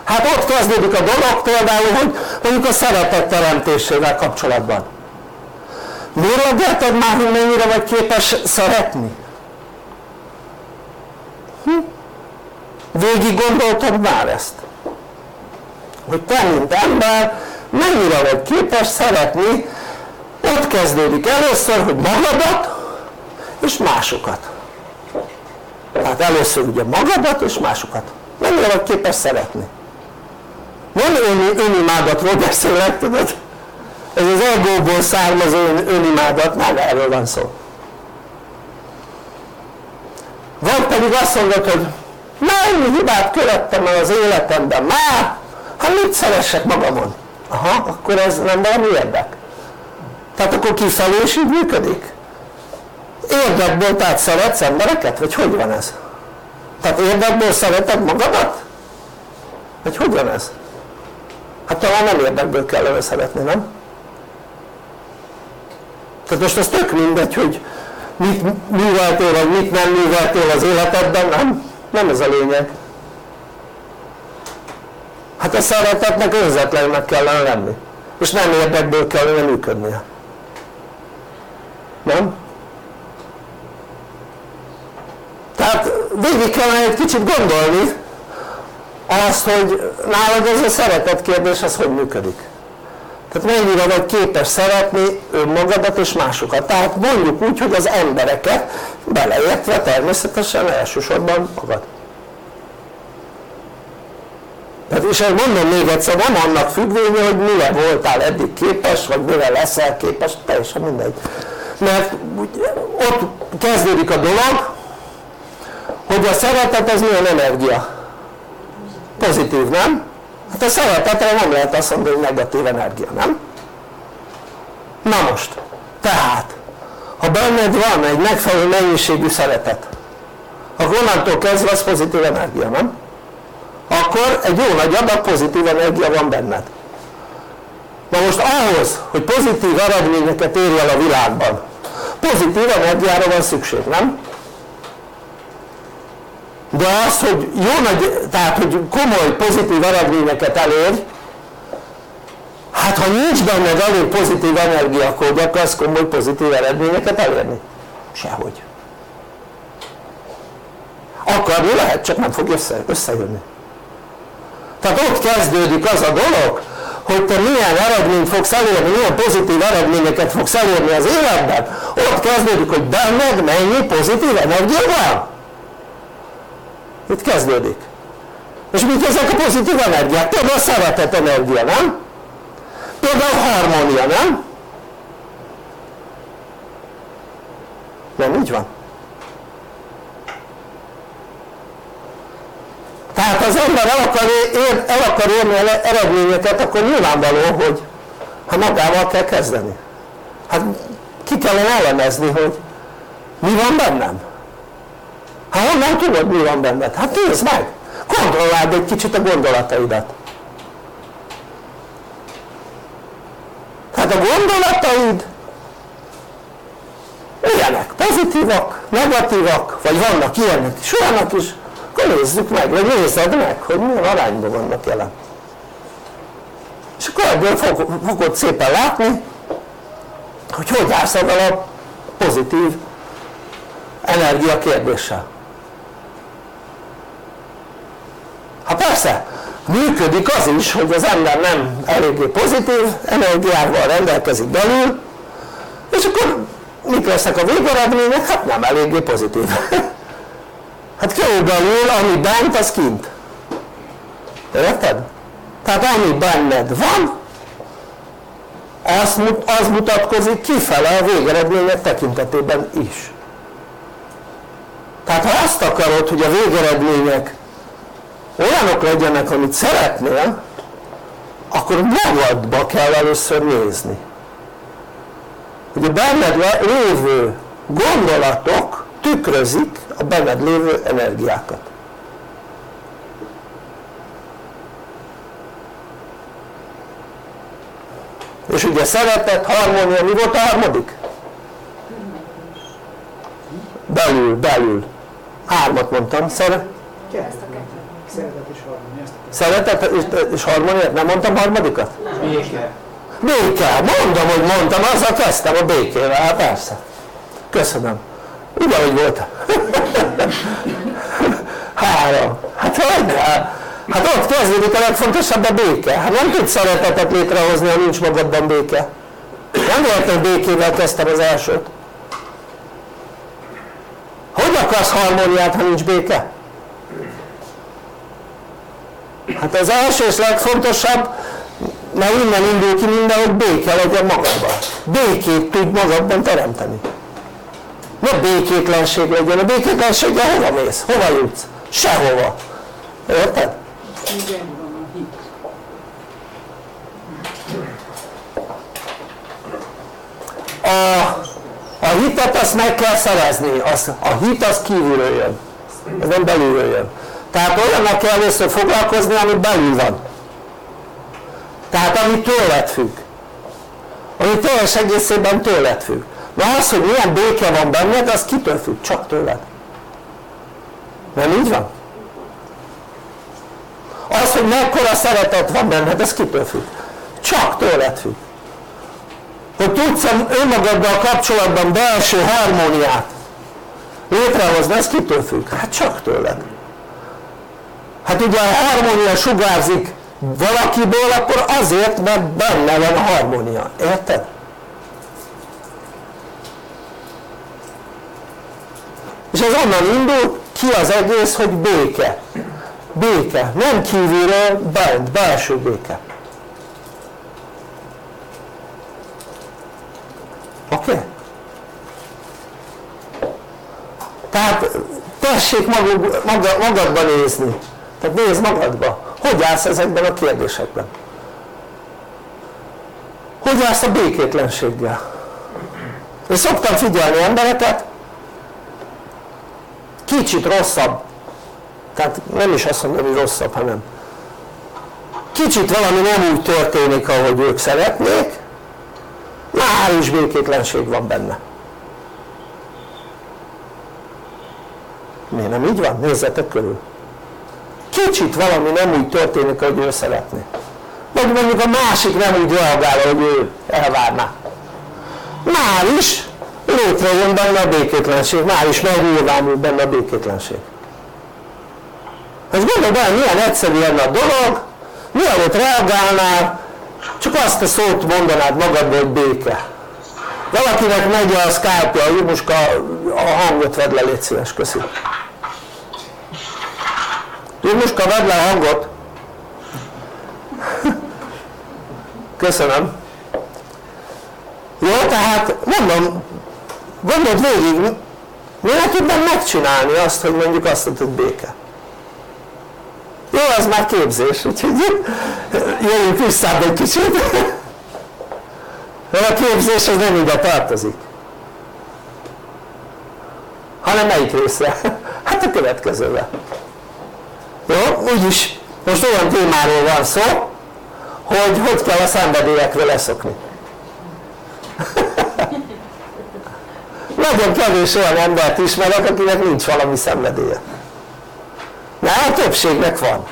Hát ott kezdődik a dolog például, hogy mondjuk a szeretet teremtésével kapcsolatban. Mérlegelted már, hogy mennyire vagy képes szeretni? Hm? Végig gondoltad már ezt? Hogy te, mint ember, mennyire vagy képes szeretni, ott kezdődik először, hogy magadat és másokat. Tehát először ugye magadat és másokat. Mennyire vagy képes szeretni? Nem ön, önimádatról beszélek, tudod? Ez az egóból származó önimádat, nem erről van szó. Vagy pedig azt mondod, hogy mennyi hibát követtem el az életemben már, ha mit szeressek magamon? Aha, akkor ez nem valami érdek. Tehát akkor kifelé is így működik? Érdekből tehát szeretsz embereket? Vagy hogy van ez? Tehát érdekből szereted magadat? Vagy hogy van ez? Hát talán nem érdekből kellene szeretni, nem? Tehát most az tök mindegy, hogy mit műveltél, vagy mit nem műveltél az életedben, nem? Nem ez a lényeg. Hát a szeretetnek önzetlennek kellene lenni. És nem érdekből kellene működnie. Nem? Tehát végig kellene egy kicsit gondolni azt, hogy nálad ez a szeretet kérdés, az hogy működik. Tehát mennyire vagy képes szeretni önmagadat és másokat. Tehát mondjuk úgy, hogy az embereket beleértve természetesen elsősorban magad. Tehát és mondom még egyszer, nem annak függvénye, hogy mire voltál eddig képes, vagy mire leszel képes, teljesen mindegy. Mert ott kezdődik a dolog, hogy a szeretet az milyen energia? Pozitív, nem? Hát a szeretetre nem lehet azt mondani, hogy negatív energia, nem? Na most, tehát, ha benned van egy megfelelő mennyiségű szeretet, akkor onnantól kezdve az pozitív energia, nem? Akkor egy jó nagy adag pozitív energia van benned. Na most ahhoz, hogy pozitív eredményeket érj el a világban, pozitív energiára van szükség, nem? De az, hogy jó nagy, tehát hogy komoly pozitív eredményeket elér, hát ha nincs benned elég pozitív energia, akkor hogy akarsz komoly pozitív eredményeket elérni? Sehogy. Akarni lehet, csak nem fog össze, összejönni. Tehát ott kezdődik az a dolog, hogy te milyen eredményt fogsz elérni, milyen pozitív eredményeket fogsz elérni az életben, ott kezdődik, hogy benned mennyi pozitív energia van. Itt kezdődik. És mit ezek a pozitív energiák? Például a szeretet energia, nem? Például a harmónia, nem? Nem így van? Tehát az ember el akar, ér, el akar érni eredményeket, akkor nyilvánvaló, hogy ha magával kell kezdeni. Hát ki kellene elemezni, hogy mi van bennem? Hát honnan tudod mi van benned? Hát nézd meg! Kontrolláld egy kicsit a gondolataidat. Tehát a gondolataid ilyenek, pozitívak, negatívak, vagy vannak ilyenek és olyanok is, akkor nézzük meg, vagy nézed meg, hogy milyen arányban vannak jelen. És akkor ebből fogod szépen látni, hogy hogy állsz a pozitív energia kérdéssel. Ha persze, működik az is, hogy az ember nem eléggé pozitív energiával rendelkezik belül, és akkor mik lesznek a végeredmények? Hát nem eléggé pozitív. Hát körülbelül, ami bent, az kint. Érted? Tehát ami benned van, az, az mutatkozik kifele a végeredmények tekintetében is. Tehát ha azt akarod, hogy a végeredmények olyanok legyenek, amit szeretnél, akkor magadba kell először nézni. Hogy a benned lévő gondolatok tükrözik a benned lévő energiákat. És ugye szeretet, harmónia, mi volt a harmadik? belül, belül hármat mondtam, Szere, Kettő. Szeretet és harmónia. Szeretet és- és harmónia, nem mondtam harmadikat? Béke. Béke, mondom, hogy mondtam, azzal kezdtem a békével, hát persze. Köszönöm. Ugyanúgy volt. Három. Hát hogy? Hát ott kezdődik a legfontosabb a béke. Hát nem tudsz szeretetet létrehozni, ha nincs magadban béke. Nem lehet, hogy békével kezdtem az elsőt. Hogy akarsz harmóniát, ha nincs béke? Hát az első és legfontosabb, mert innen indul ki minden, hogy béke legyen magadban. Békét tud magadban teremteni. Ne békétlenség legyen. A békétlenséggel hova mész? Hova jutsz? Sehova. Érted? Igen. A, a hitet azt meg kell szerezni. Az, a hit az kívülről jön. Ez nem belülről jön. Tehát olyannak kell először foglalkozni, ami belül van. Tehát ami tőled függ. Ami teljes egészében tőled függ. Na az, hogy milyen béke van benned, az kitől függ? Csak tőled. Nem így van? Az, hogy mekkora szeretet van benned, ez kitől függ? Csak tőled függ. Hogy tudsz önmagaddal kapcsolatban belső harmóniát létrehozni, ez kitől függ? Hát csak tőled. Hát ugye a harmónia sugárzik valakiből, akkor azért, mert benne van a harmónia. Érted? És ez onnan indul, ki az egész, hogy béke. Béke. Nem kívülről, bent, belső béke. Oké? Okay? Tehát tessék maguk, maga, magadba nézni. Tehát nézd magadba. Hogy állsz ezekben a kérdésekben? Hogy állsz a békétlenséggel? Én szoktam figyelni embereket, kicsit rosszabb, tehát nem is azt mondom, hogy rosszabb, hanem kicsit valami nem úgy történik, ahogy ők szeretnék, már is békétlenség van benne. Miért nem így van? Nézzetek körül. Kicsit valami nem úgy történik, ahogy ő szeretné. Vagy mondjuk a másik nem úgy reagál, ahogy ő elvárná. Már is létrejön benne a békétlenség, már is megnyilvánul benne a békétlenség. Most gondolj bele, milyen egyszerű lenne a dolog, mielőtt reagálnál, csak azt a szót mondanád magadból, hogy béke. Valakinek megy a Skype-ja, a Jumuska, a hangot vedd le, légy szíves, köszi. Jumuska, vedd le a hangot. Köszönöm. Jó, tehát mondom, gondold végig, miért tudnám megcsinálni azt, hogy mondjuk azt mondod, béke? Jó, az már képzés, úgyhogy jöjjünk vissza egy kicsit. Mert a képzés az nem ide tartozik. Hanem melyik része? Hát a következőbe. Jó, úgyis most olyan témáról van szó, hogy hogy kell a szenvedélyekről leszokni. Nagyon kevés olyan embert ismerek, akinek nincs valami szenvedélye. De a többségnek van.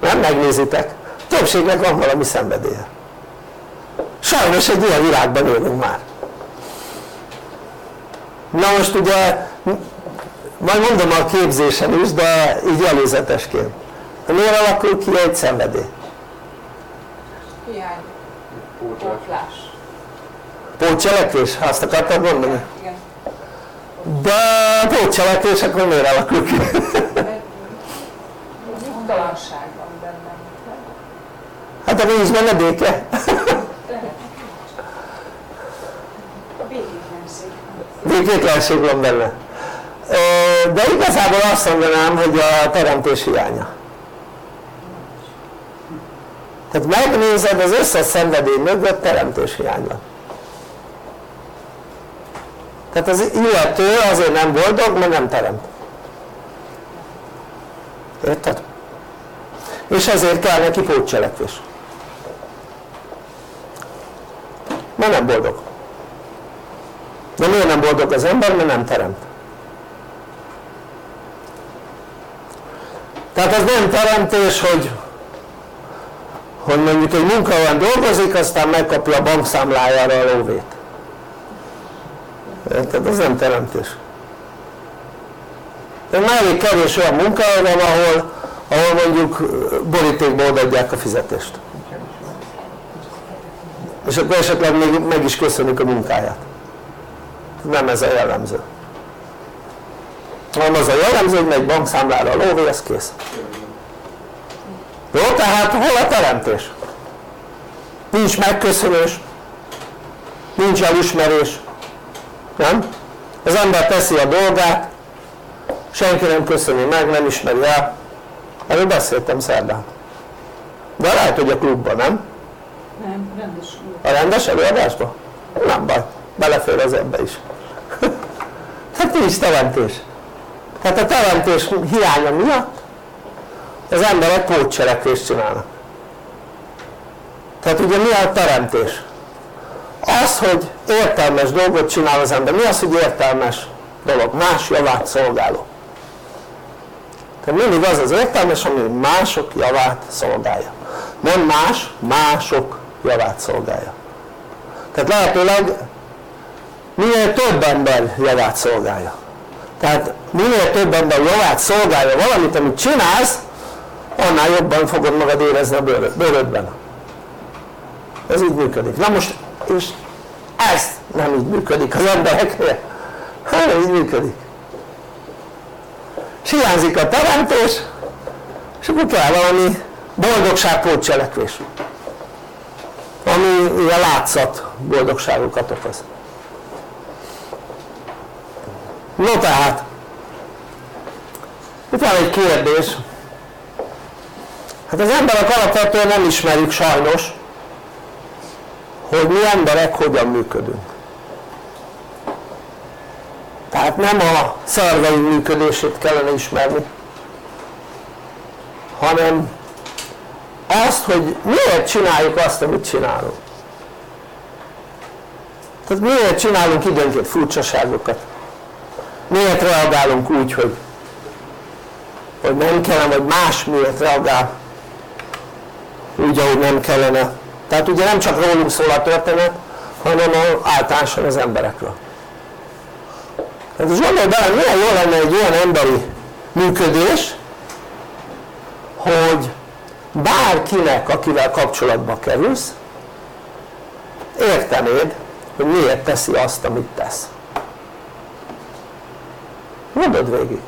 Nem megnézitek? Többségnek van valami szenvedélye. Sajnos egy ilyen világban élünk már. Na most ugye, majd mondom a képzésen is, de így előzetesként. Miért alakul ki egy szenvedély? Hiány. Pótlás. Pótcselekvés? Azt akartad mondani? Igen. De pótcselekvés akkor miért alakul ki? Nyugtalanság van bennem. Hát akkor nincs benne béke. Békétlenség. Békétlenség van benne. De igazából azt mondanám, hogy a teremtés hiánya. Tehát megnézed az összes szenvedély mögött teremtés hiány. Tehát az illető azért nem boldog, mert nem teremt. Érted? És ezért kell neki pótcselekvés. Mert nem boldog. miért nem boldog az ember? mert nem teremt tehát az nem teremtés hogy hogy mondjuk egy munkahelyen dolgozik aztán megkapja a bankszámlájára a lóvét. Tehát ez nem teremtés. De már elég kevés olyan munkahely ahol, ahol mondjuk borítékból adják a fizetést. És akkor esetleg még meg is köszönik a munkáját. Nem ez a jellemző hanem az a jellemző, hogy megy bankszámlára a lóvé, ez kész jó, tehát hol a teremtés? nincs megköszönés nincs elismerés nem? az ember teszi a dolgát senki nem köszöni meg, nem ismeri el erről beszéltem szerdán de lehet hogy a klubban, nem? Nem, rendes a rendes előadásban? nem baj, belefér az ebbe is hát nincs teremtés tehát a teremtés hiánya miatt az emberek pótcselekvést csinálnak. Tehát ugye mi a teremtés? az hogy értelmes dolgot csinál az ember, mi az hogy értelmes dolog? más javát szolgáló. Tehát mindig az az értelmes ami mások javát szolgálja. Nem más, mások javát szolgálja. Tehát lehetőleg minél több ember javát szolgálja tehát minél több ember javát szolgálja valamit amit csinálsz annál jobban fogod magad érezni a bőrödben. Ez így működik. Na most és ez nem így működik az embereknél hát nem így működik. És hiányzik a teremtés és akkor kell valami boldogságpót cselekvés ami a látszat boldogságokat okoz no tehát. Itt van egy kérdés. Hát az emberek alapvetően nem ismerik sajnos hogy mi emberek hogyan működünk. Tehát nem a szerveink működését kellene ismerni hanem azt, hogy miért csináljuk azt, amit csinálunk. Tehát miért csinálunk időnként furcsaságokat miért reagálunk úgy, hogy hogy nem kellene, vagy más miért reagál úgy, ahogy nem kellene. Tehát ugye nem csak rólunk szól a történet hanem általánosan az emberekről. Tehát most gondolj bele, milyen jó lenne egy olyan emberi működés hogy bárkinek akivel kapcsolatba kerülsz értenéd hogy miért teszi azt amit tesz mondod végig.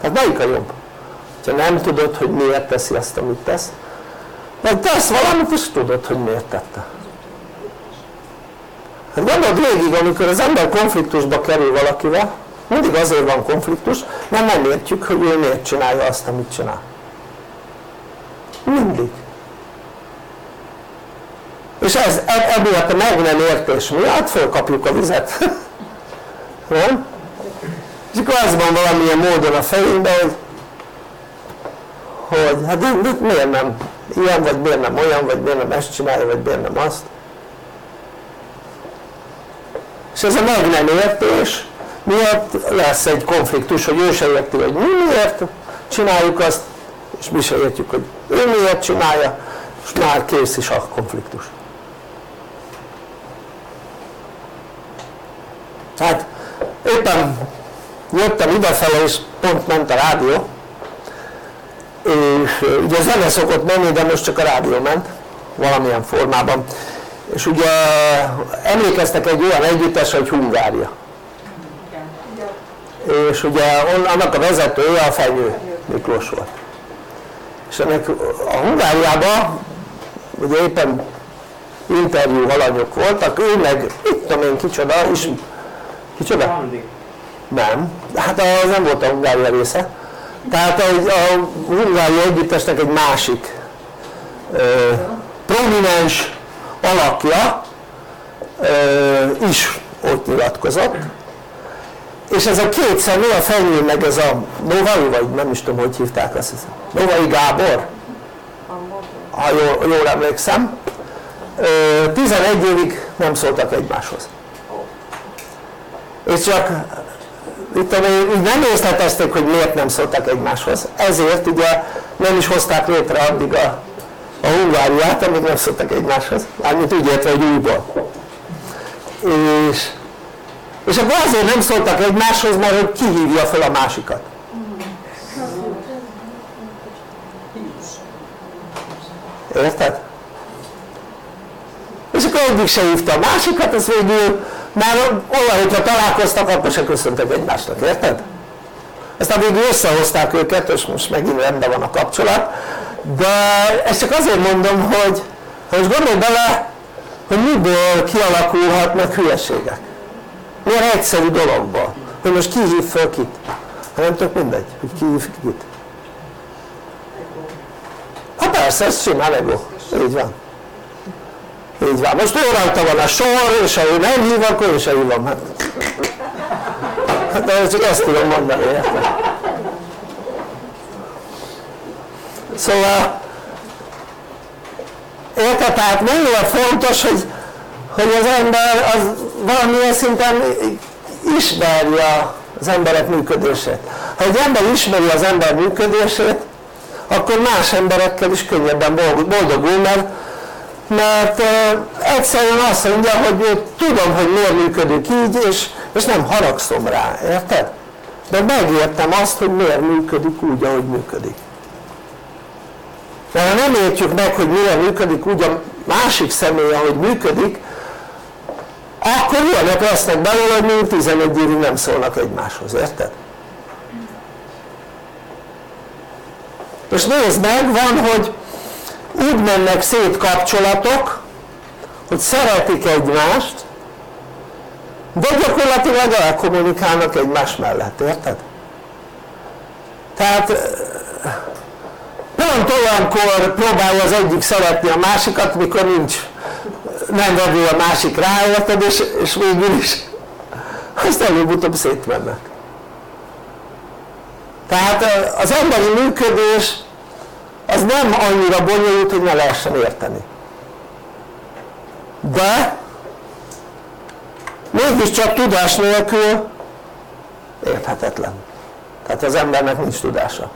Tehát melyik a jobb? ha nem tudod hogy miért teszi azt amit tesz vagy tesz valamit és tudod hogy miért tette. Hát gondold végig amikor az ember konfliktusba kerül valakivel mindig azért van konfliktus mert nem értjük hogy ő miért csinálja azt amit csinál. Mindig. És ez, ebből a meg nem értés miatt fölkapjuk a vizet. Nem? És akkor az van valamilyen módon a fejünkben hogy hát de, de miért nem ilyen, vagy miért nem olyan, vagy miért nem ezt csinálja, vagy miért nem azt és ez a meg nem értés miatt lesz egy konfliktus, hogy ő se érti, hogy mi miért csináljuk azt, és mi se értjük, hogy ő miért csinálja, és már kész is a konfliktus. Tehát éppen jöttem idefele, és pont ment a rádió, és ugye a zene szokott menni, de most csak a rádió ment, valamilyen formában. És ugye emlékeztek egy olyan együttes, hogy Hungária. És ugye annak a vezetője a Fenyő Miklós volt. És ennek a Hungáriában ugye éppen interjú alanyok voltak, ő meg, itt tudom én kicsoda, és kicsoda? Nem, hát az nem volt a Hungária része. Tehát a, a Hungária együttesnek egy másik ö, prominens alakja ö, is ott nyilatkozott. És ez a két személy, a fenyő meg ez a Novai, vagy nem is tudom, hogy hívták azt hiszem. Novai Gábor, ha jól, jól emlékszem, 11 évig nem szóltak egymáshoz. és csak itt így nem részletezték, hogy miért nem szóltak egymáshoz. Ezért ugye nem is hozták létre addig a, a Hungáriát, amíg nem szóltak egymáshoz. Mármint úgy értve, hogy újból. És, és akkor azért nem szóltak egymáshoz, mert hogy kihívja fel a másikat. Érted? És akkor egyik se hívta a másikat, az végül már olyan, hogyha találkoztak, akkor se köszöntek egymásnak, érted? Aztán végül összehozták őket, és most megint rendben van a kapcsolat, de ezt csak azért mondom, hogy, hogy gondolj bele, hogy miből kialakulhatnak hülyeségek. Milyen egyszerű dologból. Hogy most ki hív föl kit. Nem tök mindegy, hogy ki hív kit. Ha persze, ez simán ego. Így van. Így van. Most ő rajta van a sor, és ha ő nem hív, akkor én sem hívom. Hát, hát de csak ezt tudom mondani, érted? Szóval, érted? Tehát mennyire fontos, hogy, hogy az ember az valamilyen szinten ismerje az emberek működését. Ha egy ember ismeri az ember működését, akkor más emberekkel is könnyebben boldogul, mert mert egyszerűen azt mondja, hogy tudom, hogy miért működik így, és, és nem haragszom rá, érted? De megértem azt, hogy miért működik úgy, ahogy működik. Mert ha nem értjük meg, hogy miért működik úgy a másik személy, ahogy működik, akkor ilyenek lesznek belőle, hogy még 11 évig nem szólnak egymáshoz, érted? És nézd meg, van, hogy úgy mennek szét kapcsolatok, hogy szeretik egymást, de gyakorlatilag elkommunikálnak egymás mellett, érted? Tehát pont olyankor próbálja az egyik szeretni a másikat, mikor nincs, nem vevő a másik rá, érted? És, és végül is azt előbb-utóbb szétmennek. Tehát az emberi működés az nem annyira bonyolult, hogy ne lehessen érteni. De mégiscsak tudás nélkül érthetetlen. Tehát az embernek nincs tudása.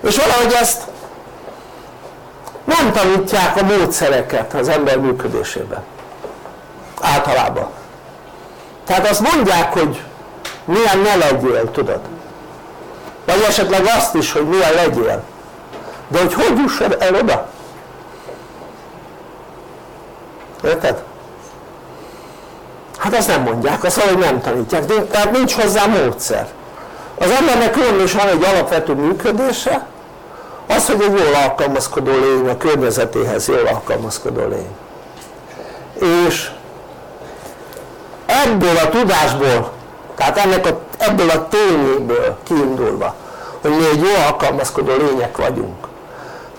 És valahogy ezt nem tanítják a módszereket az ember működésében. Általában. Tehát azt mondják, hogy milyen ne legyél, tudod? Vagy esetleg azt is, hogy milyen legyél de hogy hogy juss el oda? érted? hát azt nem mondják, azt valahogy nem tanítják, de, tehát nincs hozzá módszer az embernek különben is van egy alapvető működése az, hogy egy jól alkalmazkodó lény, a környezetéhez jól alkalmazkodó lény és ebből a tudásból tehát ennek a, ebből a tényéből kiindulva hogy mi egy jól alkalmazkodó lények vagyunk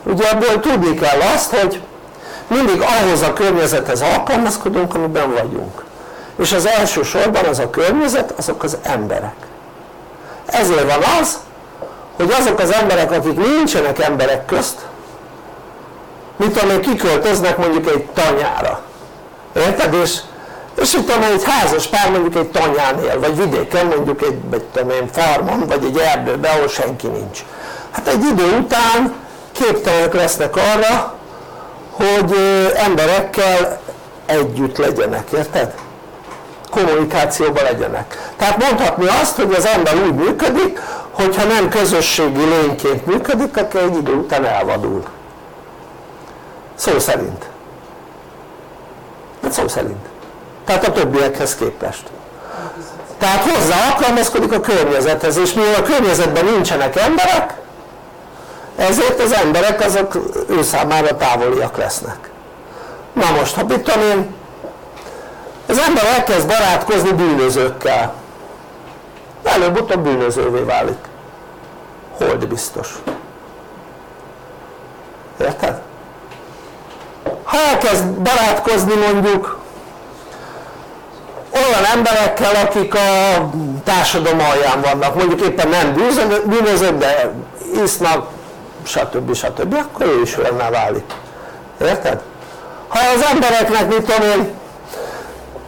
ugye abból tudni kell azt, hogy mindig ahhoz a környezethez alkalmazkodunk, amiben vagyunk. És az első sorban az a környezet, azok az emberek. Ezért van az, hogy azok az emberek, akik nincsenek emberek közt, mit tudom kiköltöznek mondjuk egy tanyára. Érted? És, és itt tudom egy házas pár mondjuk egy tanyán él, vagy vidéken mondjuk egy, egy farmon, vagy egy erdőben, ahol senki nincs. Hát egy idő után képtelenek lesznek arra, hogy emberekkel együtt legyenek, érted? kommunikációban legyenek. Tehát mondhatni azt, hogy az ember úgy működik, hogyha nem közösségi lényként működik, akkor egy idő után elvadul. Szó szerint. Hát szó szerint. Tehát a többiekhez képest. Tehát hozzá alkalmazkodik a környezethez, és mivel a környezetben nincsenek emberek, ezért az emberek azok ő számára távoliak lesznek. Na most ha mit tudom én az ember elkezd barátkozni bűnözőkkel. Előbb-utóbb bűnözővé válik. Hold biztos. Érted? ha elkezd barátkozni mondjuk olyan emberekkel akik a társadalom alján vannak mondjuk éppen nem bűnözők de isznak stb. stb. akkor ő is olyanná válik érted? ha az embereknek mit tudom én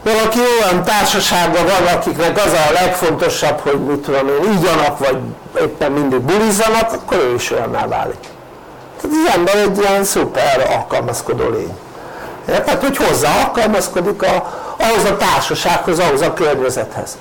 valaki olyan társaságban van, akiknek az a legfontosabb, hogy mit tudom én, ígyanak, vagy éppen mindig bulizzanak, akkor ő is olyanná válik. Tehát az ember egy ilyen szuper alkalmazkodó lény. Tehát, hogy hozzá alkalmazkodik a, ahhoz a társasághoz, ahhoz a környezethez.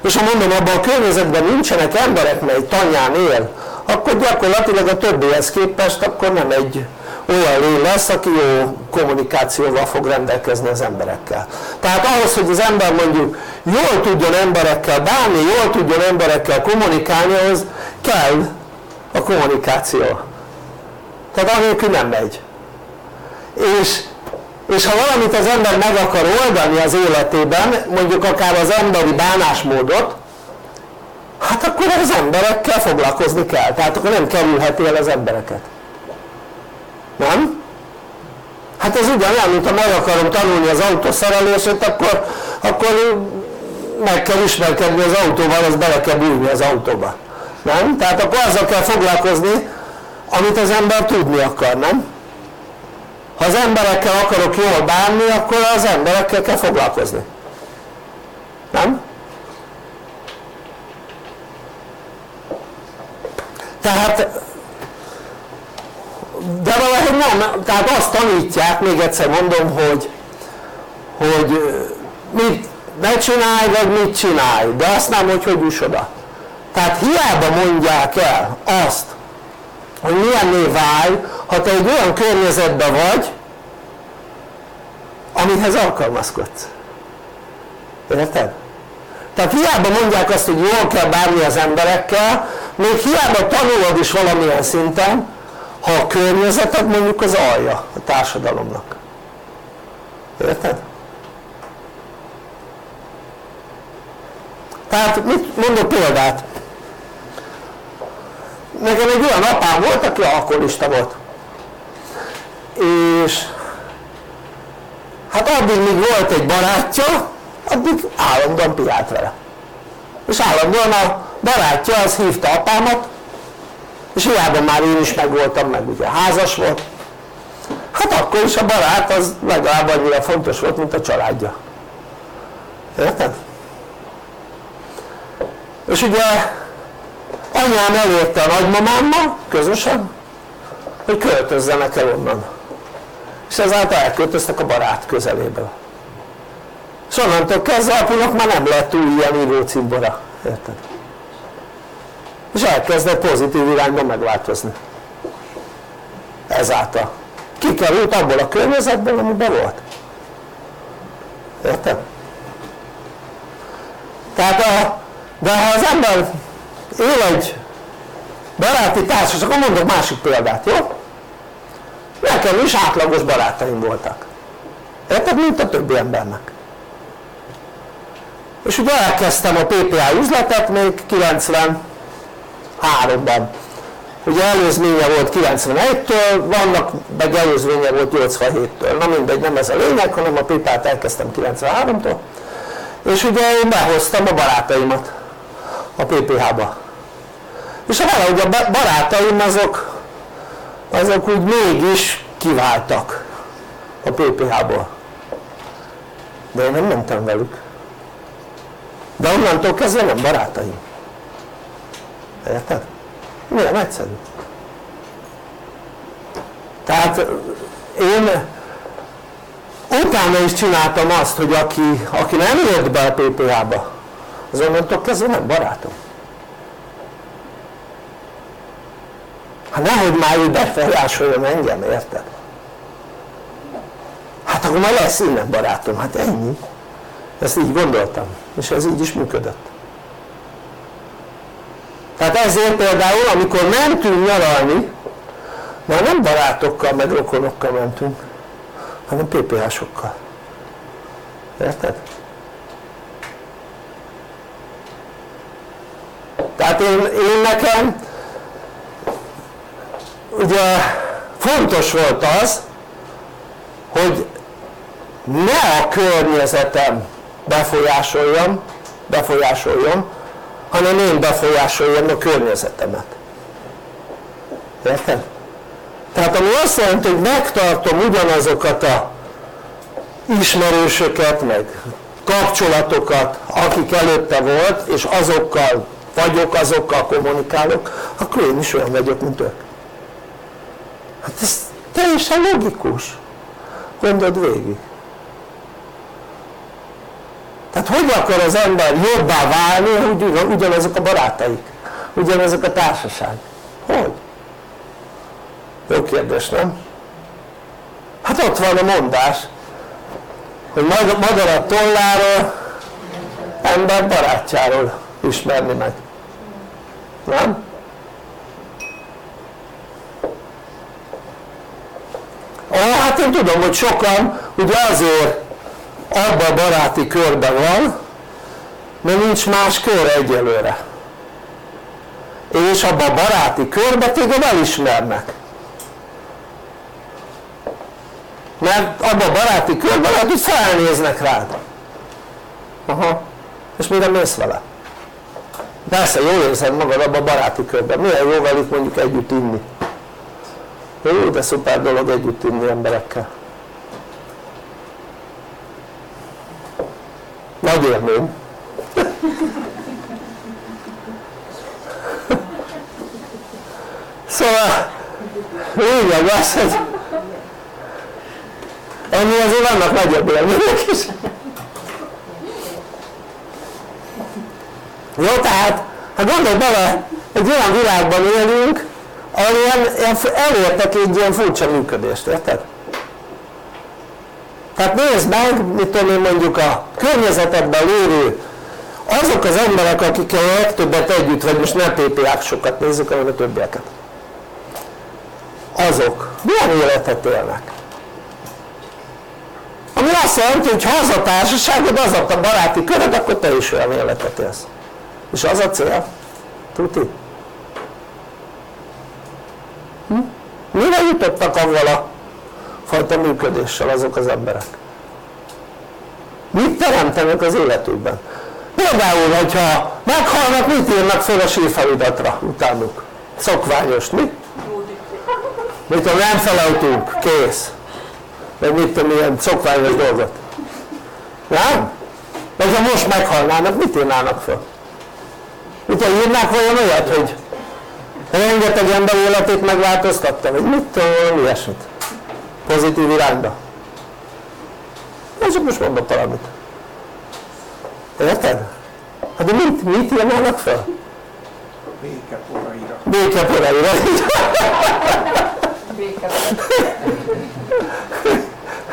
És ha mondom, abban a környezetben nincsenek emberek, mely tanyán él, akkor gyakorlatilag a többihez képest akkor nem egy olyan lény lesz, aki jó kommunikációval fog rendelkezni az emberekkel. Tehát ahhoz, hogy az ember mondjuk jól tudjon emberekkel bánni, jól tudjon emberekkel kommunikálni, ahhoz kell a kommunikáció. Tehát anélkül nem megy. És, és ha valamit az ember meg akar oldani az életében, mondjuk akár az emberi bánásmódot, akkor az emberekkel foglalkozni kell. Tehát akkor nem kerülheti el az embereket. Nem? Hát ez ugyanolyan, mint ha meg akarom tanulni az autószerelését, akkor, akkor meg kell ismerkedni az autóval, az bele kell bújni az autóba. Nem? Tehát akkor azzal kell foglalkozni, amit az ember tudni akar, nem? Ha az emberekkel akarok jól bánni, akkor az emberekkel kell foglalkozni. Nem? Tehát de valahogy nem, tehát azt tanítják, még egyszer mondom, hogy, hogy mit ne csinálj, vagy mit csinálj, de azt nem, hogy hogy juss oda. Tehát hiába mondják el azt, hogy milyenné válj, ha te egy olyan környezetben vagy, amihez alkalmazkodsz. Érted? Tehát hiába mondják azt, hogy jól kell bánni az emberekkel, még hiába tanulod is valamilyen szinten, ha a környezeted mondjuk az alja a társadalomnak. Érted? Tehát mit mondok példát? Nekem egy olyan apám volt, aki alkoholista volt. És hát addig, míg volt egy barátja, addig állandóan piált vele. És állandóan a barátja az hívta apámat, és hiába már én is megvoltam, meg ugye házas volt, hát akkor is a barát az legalább annyira fontos volt, mint a családja. Érted? És ugye anyám elérte a nagymamámmal közösen, hogy költözzenek el onnan. És ezáltal elköltöztek a barát közeléből. És onnantól kezdve apunak már nem lett túl ilyen író cimbora. Érted? És elkezdett pozitív irányba megváltozni. Ezáltal. Kikerült abból a környezetből, amiben volt. Érted? Tehát a, de ha az ember él egy baráti társas, akkor mondok másik példát, jó? Nekem is átlagos barátaim voltak. Érted? Mint a többi embernek. És ugye elkezdtem a PPA üzletet még 90 háromban. Ugye előzménye volt 91-től, vannak meg előzménye volt 87-től. Na mindegy, nem ez a lényeg, hanem a pipát elkezdtem 93-tól. És ugye én behoztam a barátaimat a PPH-ba. És valahogy a barátaim azok, azok úgy mégis kiváltak a PPH-ból. De én nem mentem velük. De onnantól kezdve nem barátaim. Érted? Milyen egyszerű. Tehát én utána is csináltam azt, hogy aki, aki nem jött be a PPH-ba, az onnantól kezdve nem barátom. Hát nehogy már ő befolyásoljon engem, érted? Hát akkor már lesz innen barátom, hát ennyi. Ezt így gondoltam, és ez így is működött. Tehát ezért például, amikor mentünk nyaralni, már nem barátokkal, meg rokonokkal mentünk, hanem PPH-sokkal. Érted? Tehát én, én nekem ugye fontos volt az, hogy ne a környezetem befolyásoljam, befolyásoljon, hanem én befolyásoljam a környezetemet. Érted? Tehát ami azt jelenti, hogy megtartom ugyanazokat a ismerősöket, meg kapcsolatokat, akik előtte volt, és azokkal vagyok, azokkal kommunikálok, akkor én is olyan vagyok, mint ők. Hát ez teljesen logikus. Gondold végig. Tehát hogy akar az ember jobbá válni, hogy ugyanazok a barátaik, ugyanazok a társaság? Hogy? Jó kérdés, nem? Hát ott van a mondás, hogy madarat tolláról, ember barátjáról ismerni meg. Nem? Ó, hát én tudom, hogy sokan ugye azért abban a baráti körben van, mert nincs más kör egyelőre. És abban a baráti körben téged elismernek. Mert abban a baráti körben lehet, hogy felnéznek rád. Aha. És mire mész vele? Persze, jól érzed magad abban a baráti körben. Milyen jó velük mondjuk együtt inni. Jó, de szuper dolog együtt inni emberekkel. Nagy élmény. szóval lényeg az, hogy ennyi azért vannak nagyobb élmények is. Jó, tehát, ha gondolj bele, egy olyan világban élünk, ahol ilyen, elértek egy ilyen furcsa működést, érted? Tehát nézd meg, mit tudom én mondjuk a környezetedben lévő azok az emberek, akikkel a legtöbbet együtt vagy, most nem PPA-k sokat nézzük, hanem a többieket. Azok milyen életet élnek? Ami azt jelenti, hogy ha az a társaságod, az a baráti köröd, akkor te is olyan életet élsz. És az a cél? Tuti? Hm? Mire jutottak avval a fajta működéssel azok az emberek? Mit teremtenek az életükben? Például, hogyha meghalnak, mit írnak fel a sírfelidatra utánuk? Szokványos, mi? Mit tudom, nem felejtünk, kész. Vagy mit tudom, ilyen szokványos dolgot. Nem? Vagy ha most meghalnának, mit írnának fel? Mit írnák vajon olyat, hogy rengeteg ember életét megváltoztatta, vagy mit tudom, ilyesmit? Pozitív irányba. Csak most mondok valamit. Érted? Hát de mit, mit írnának fel? Békeporaira. Békeporaira.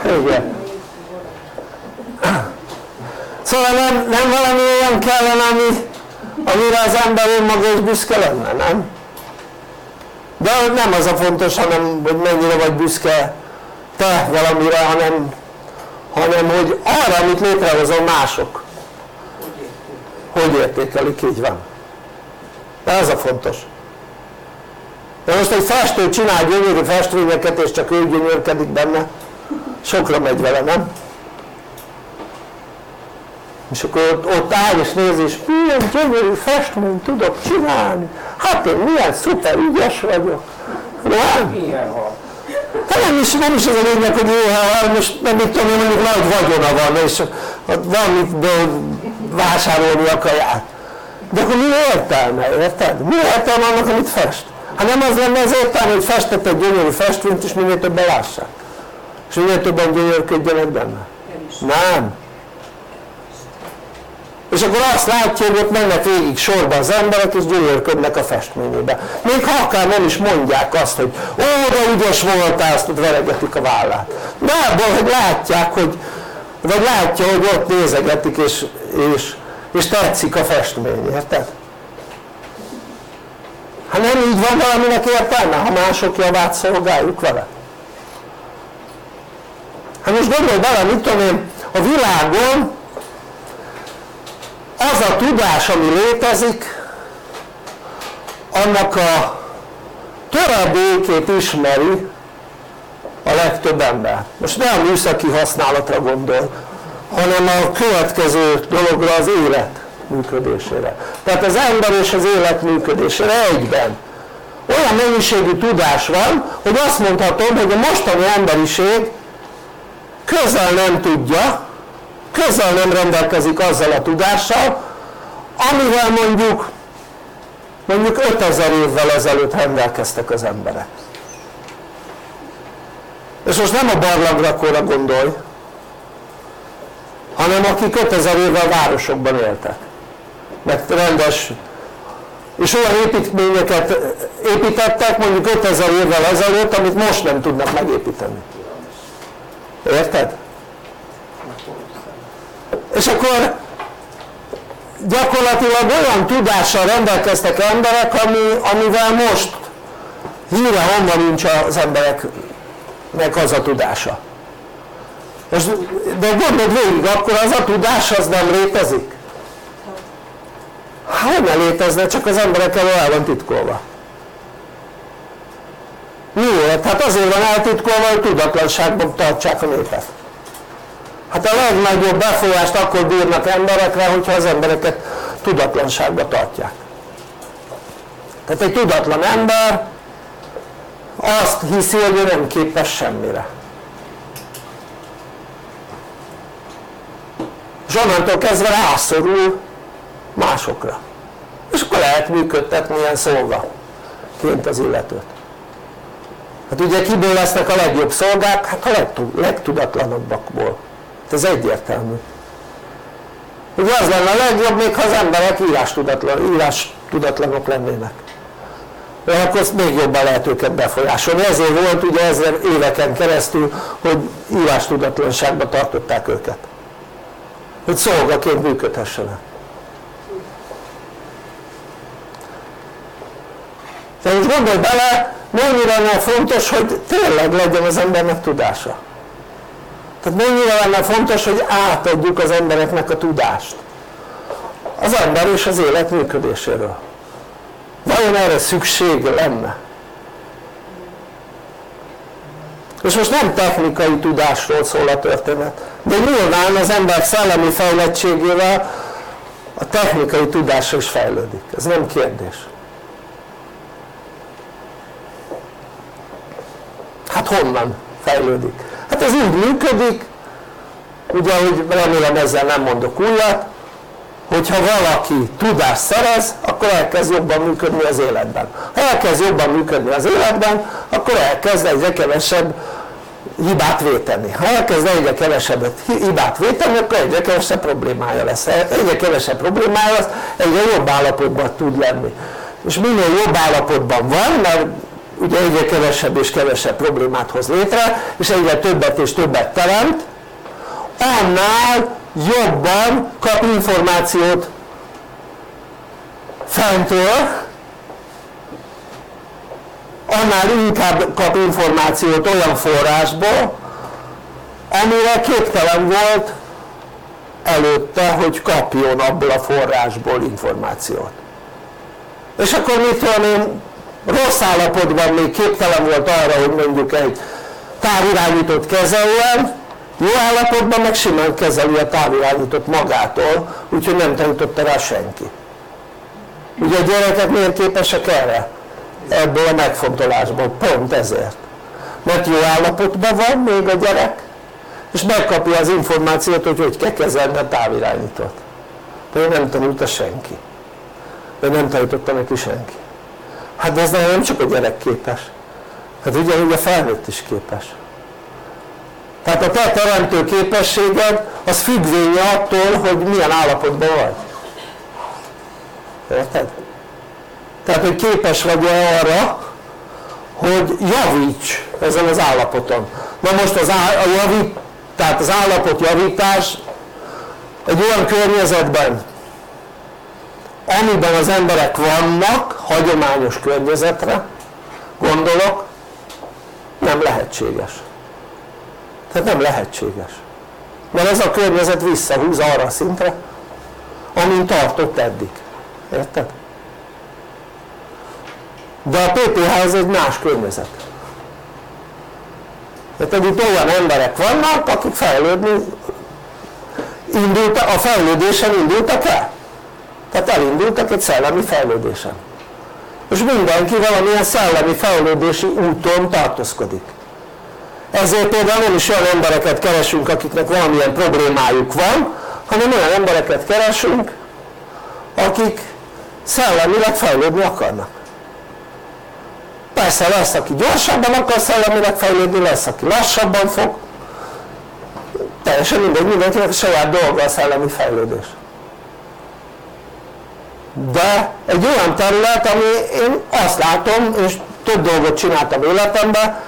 Igen. Szóval nem, nem valami olyan kellene, ami, amire az ember önmaga is büszke lenne, nem? De nem az a fontos, hanem hogy mennyire vagy büszke te valamire, hanem, hanem hogy arra, amit létrehozol mások. Hogy értékelik, így van. De ez a fontos. De most egy festő csinál gyönyörű festményeket, és csak ő gyönyörkedik benne, sokra megy vele, nem? És akkor ott, ott áll és néz, és milyen gyönyörű festményt tudok csinálni. Hát én milyen szuper ügyes vagyok. Nem? Milyen hal. Hát nem is, nem is az a lényeg, hogy jó, ha most nem mit tudom, mondjuk nagy vagyona van, és valamiből vásárolni a kaját. De akkor mi értelme, érted? Mi értelme annak, amit fest? Hát nem az lenne az értelme, hogy festett egy gyönyörű festményt, és minél többen lássák. És minél többen gyönyörködjenek benne. Nem és akkor azt látja, hogy ott mennek végig sorba az emberek, és gyönyörködnek a festményébe. Még ha akár nem is mondják azt, hogy ó, de ügyes voltál, azt ott veregetik a vállát. De abból, hogy látják, hogy, vagy látja, hogy ott nézegetik, és, és, és tetszik a festmény, érted? Ha nem így van valaminek értelme, ha mások javát szolgáljuk vele. Hát most gondolj bele, mit tudom én, a világon az a tudás, ami létezik, annak a töredékét ismeri a legtöbb ember. Most ne a műszaki használatra gondol, hanem a következő dologra az élet működésére. Tehát az ember és az élet működésére egyben. Olyan mennyiségű tudás van, hogy azt mondhatom, hogy a mostani emberiség közel nem tudja, közel nem rendelkezik azzal a tudással, amivel mondjuk mondjuk 5000 évvel ezelőtt rendelkeztek az emberek. És most nem a barlangrakóra gondolj, hanem akik 5000 évvel városokban éltek. Meg rendes és olyan építményeket építettek mondjuk 5000 évvel ezelőtt, amit most nem tudnak megépíteni. Érted? És akkor gyakorlatilag olyan tudással rendelkeztek emberek, ami, amivel most híre honnan nincs az embereknek az a tudása. És, de gondold végig, akkor az a tudás az nem létezik? Hát ne létezne, csak az emberek elől el van titkolva. Miért? Hát azért van eltitkolva, hogy tudatlanságban tartsák a népet. Hát a legnagyobb befolyást akkor bírnak emberekre, hogyha az embereket tudatlanságba tartják. Tehát egy tudatlan ember azt hiszi, hogy ő nem képes semmire. És onnantól kezdve rászorul másokra. És akkor lehet működtetni ilyen szolgaként az illetőt. Hát ugye kiből lesznek a legjobb szolgák? Hát a legtudatlanabbakból. Hát ez egyértelmű. Ugye az lenne a legjobb, még ha az emberek írás, tudatlan, írás tudatlanok lennének. De akkor még jobban lehet őket befolyásolni. Ezért volt ugye ezer éveken keresztül, hogy írás tudatlanságba tartották őket. Hogy szolgaként működhessenek. De most gondolj bele, mennyire fontos, hogy tényleg legyen az embernek tudása. Tehát mennyire lenne fontos, hogy átadjuk az embereknek a tudást. Az ember és az élet működéséről. Vajon erre szükség lenne? És most nem technikai tudásról szól a történet, de nyilván az ember szellemi fejlettségével a technikai tudása is fejlődik. Ez nem kérdés. Hát honnan fejlődik? Hát ez úgy működik, ugye, hogy remélem ezzel nem mondok újat, hogyha valaki tudást szerez, akkor elkezd jobban működni az életben. Ha elkezd jobban működni az életben, akkor elkezd egyre kevesebb hibát véteni. Ha elkezd egyre kevesebbet hibát véteni, akkor egyre kevesebb problémája lesz. Egyre kevesebb problémája lesz, egyre jobb állapotban tud lenni. És minél jobb állapotban van, mert ugye egyre kevesebb és kevesebb problémát hoz létre, és egyre többet és többet teremt, annál jobban kap információt fentől, annál inkább kap információt olyan forrásból, amire képtelen volt előtte, hogy kapjon abból a forrásból információt. És akkor mit tudom én, rossz állapotban még képtelen volt arra, hogy mondjuk egy távirányított kezeljen, jó állapotban meg simán kezeli a távirányított magától, úgyhogy nem tanította rá senki. Ugye a gyerekek miért képesek erre? Ebből a megfontolásból, pont ezért. Mert jó állapotban van még a gyerek, és megkapja az információt, hogy hogy kell kezelni a távirányítót. De nem tanulta senki. De nem tanította neki senki. Hát de ez nem csak a gyerek képes. Hát ugyanúgy a felnőtt is képes. Tehát a te teremtő képességed az függvénye attól, hogy milyen állapotban vagy. Érted? Tehát, hogy képes vagy -e arra, hogy javíts ezen az állapoton. Na most az á, a javít, tehát az állapot javítás egy olyan környezetben, amiben az emberek vannak, hagyományos környezetre gondolok, nem lehetséges. Tehát nem lehetséges. Mert ez a környezet visszahúz arra a szintre, amin tartott eddig. Érted? De a PPH ez egy más környezet. Tehát itt olyan emberek vannak, akik fejlődni indultak, a fejlődésen indultak el. Tehát elindultak egy szellemi fejlődésen. És mindenki valamilyen szellemi fejlődési úton tartózkodik. ezért például nem is olyan embereket keresünk, akiknek valamilyen problémájuk van, hanem olyan embereket keresünk, akik szellemileg fejlődni akarnak. Persze lesz, aki gyorsabban akar szellemileg fejlődni, lesz, aki lassabban fog. Teljesen mindegy, mindenkinek a saját dolga a szellemi fejlődés. De egy olyan terület, ami én azt látom, és több dolgot csináltam életemben,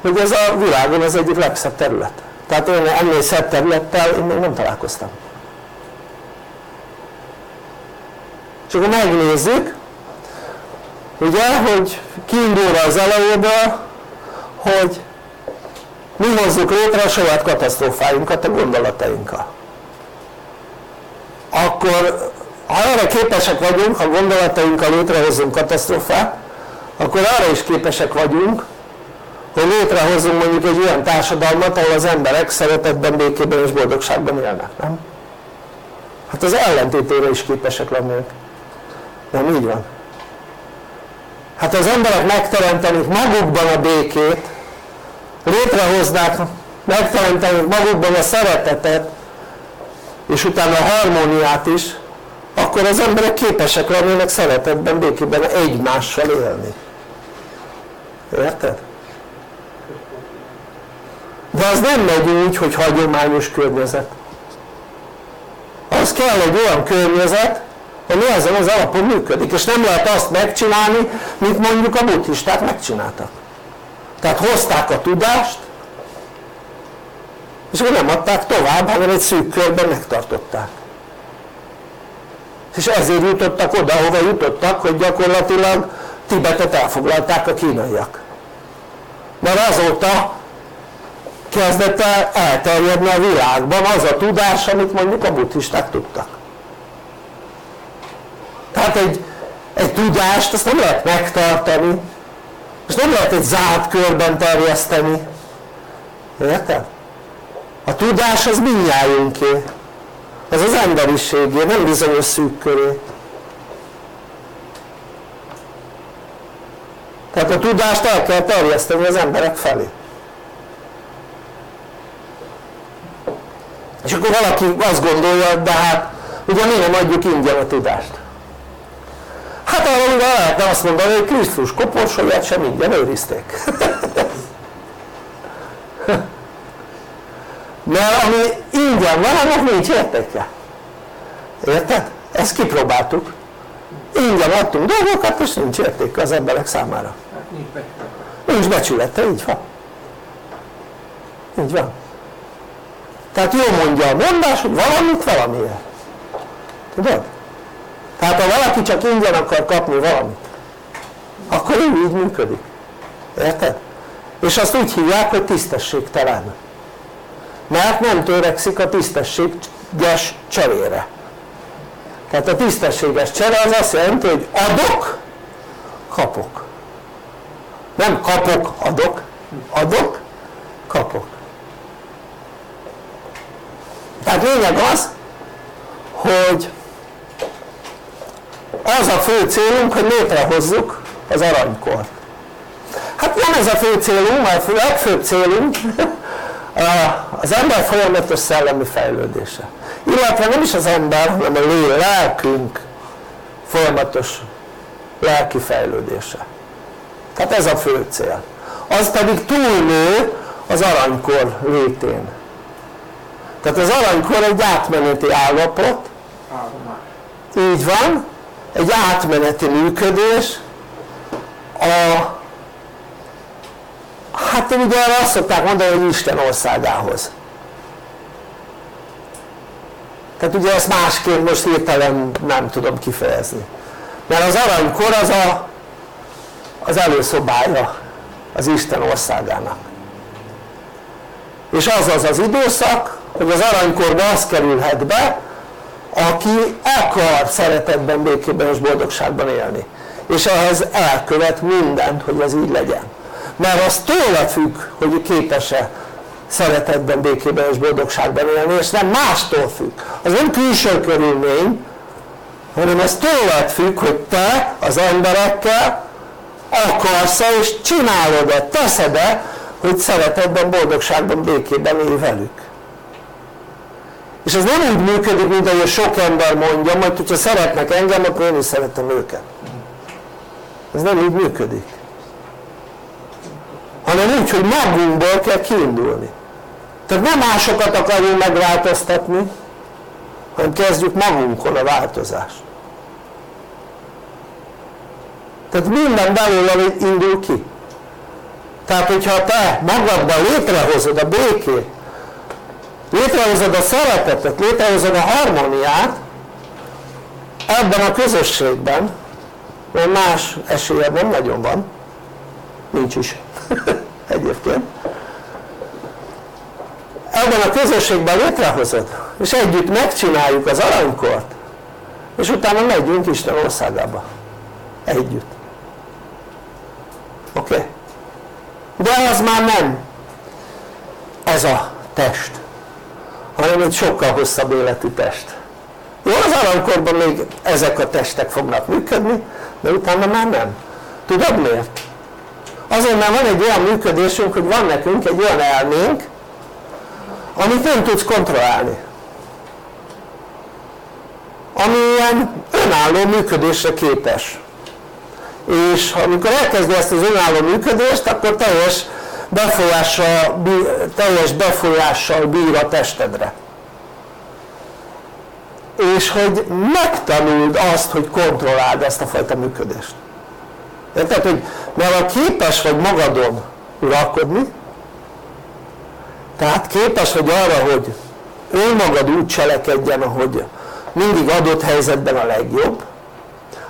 hogy ez a világon az egyik legszebb terület. Tehát én ennél szebb területtel én még nem találkoztam. És akkor megnézzük, ugye, hogy kiindulva az elejéből, hogy mi hozzuk létre a saját katasztrófáinkat a gondolatainkkal. Akkor ha arra képesek vagyunk, ha gondolatainkkal létrehozunk katasztrófát, akkor arra is képesek vagyunk, hogy létrehozunk mondjuk egy olyan társadalmat, ahol az emberek szeretetben, békében és boldogságban élnek, nem? Hát az ellentétére is képesek lennénk. Nem így van? Hát az emberek megteremtenik magukban a békét, létrehoznák, megteremtenik magukban a szeretetet, és utána a harmóniát is, akkor az emberek képesek lennének szeretetben, békében egymással élni. Érted? De az nem megy úgy, hogy hagyományos környezet. Az kell egy olyan környezet, ami ezen az alapon működik, és nem lehet azt megcsinálni, mint mondjuk a buddhisták megcsináltak. Tehát hozták a tudást, és akkor nem adták tovább, hanem egy szűk körben megtartották. És ezért jutottak oda, ahova jutottak, hogy gyakorlatilag Tibetet elfoglalták a kínaiak. Mert azóta kezdett el elterjedni a világban az a tudás, amit mondjuk a buddhisták tudtak. Tehát egy, egy tudást azt nem lehet megtartani, és nem lehet egy zárt körben terjeszteni. Érted? A tudás az mindjájunké. Ez az emberiségé, nem bizonyos szűk köré. Tehát a tudást el kell terjeszteni az emberek felé. És akkor valaki azt gondolja, de hát ugye mi nem adjuk ingyen a tudást. Hát arra ugye lehetne azt mondani, hogy Krisztus koporsóját sem ingyen őrizték. Mert ami ingyen van, annak nincs értéke. Érted? Ezt kipróbáltuk. Ingyen adtunk dolgokat, és nincs értéke az emberek számára. Hát. Nincs becsülete, így van. Így van. Tehát jó mondja a mondás, hogy valamit valamiért. Tudod? Tehát ha valaki csak ingyen akar kapni valamit, akkor ő így működik. Érted? És azt úgy hívják, hogy tisztességtelen. Mert nem törekszik a tisztességes cserére. Tehát a tisztességes csere az azt jelenti, hogy adok, kapok. Nem kapok, adok, adok, kapok. Tehát lényeg az, hogy az a fő célunk, hogy létrehozzuk az aranykort. Hát nem ez a fő célunk, mert a legfőbb célunk az ember folyamatos szellemi fejlődése. Illetve nem is az ember, hanem a lé, lelkünk folyamatos lelki fejlődése. Tehát ez a fő cél. Az pedig túlnő az aranykor létén. Tehát az aranykor egy átmeneti állapot, így van, egy átmeneti működés, a, hát ugye arra azt szokták mondani, hogy Isten országához. Tehát ugye ezt másként most hirtelen nem tudom kifejezni. Mert az aranykor az a, az előszobája az Isten országának. És az az az időszak, hogy az aranykorba az kerülhet be, aki akar szeretetben, békében és boldogságban élni. És ehhez elkövet mindent, hogy ez így legyen. Mert az tőle függ, hogy képes-e szeretetben, békében és boldogságban élni, és nem mástól függ. Az nem külső körülmény, hanem ez tőled függ, hogy te az emberekkel akarsz-e és csinálod-e, teszed-e hogy szeretetben, boldogságban, békében él velük. És ez nem úgy működik, mint ahogy sok ember mondja, majd hogyha szeretnek engem, akkor én is szeretem őket. Ez nem így működik hanem úgy, hogy magunkból kell kiindulni. Tehát nem másokat akarunk megváltoztatni hanem kezdjük magunkon a változást. Tehát minden belőle indul ki. Tehát hogyha te magadban létrehozod a békét létrehozod a szeretetet, létrehozod a harmóniát ebben a közösségben mert más esélyed nem nagyon van nincs is egyébként ebben a közösségben létrehozod és együtt megcsináljuk az aranykort és utána megyünk Isten országába együtt oké? Okay? de az már nem ez a test hanem egy sokkal hosszabb életű test jó az arankorban még ezek a testek fognak működni de utána már nem tudod miért? Azért mert van egy olyan működésünk hogy van nekünk egy olyan elménk amit nem tudsz kontrollálni. Ami ilyen önálló működésre képes. És amikor elkezdi ezt az önálló működést akkor teljes befolyással, teljes befolyással bír a testedre. És hogy megtanuld azt hogy kontrolláld ezt a fajta működést érted? hogy mert képes vagy magadon uralkodni tehát képes vagy arra hogy önmagad úgy cselekedjen ahogy mindig adott helyzetben a legjobb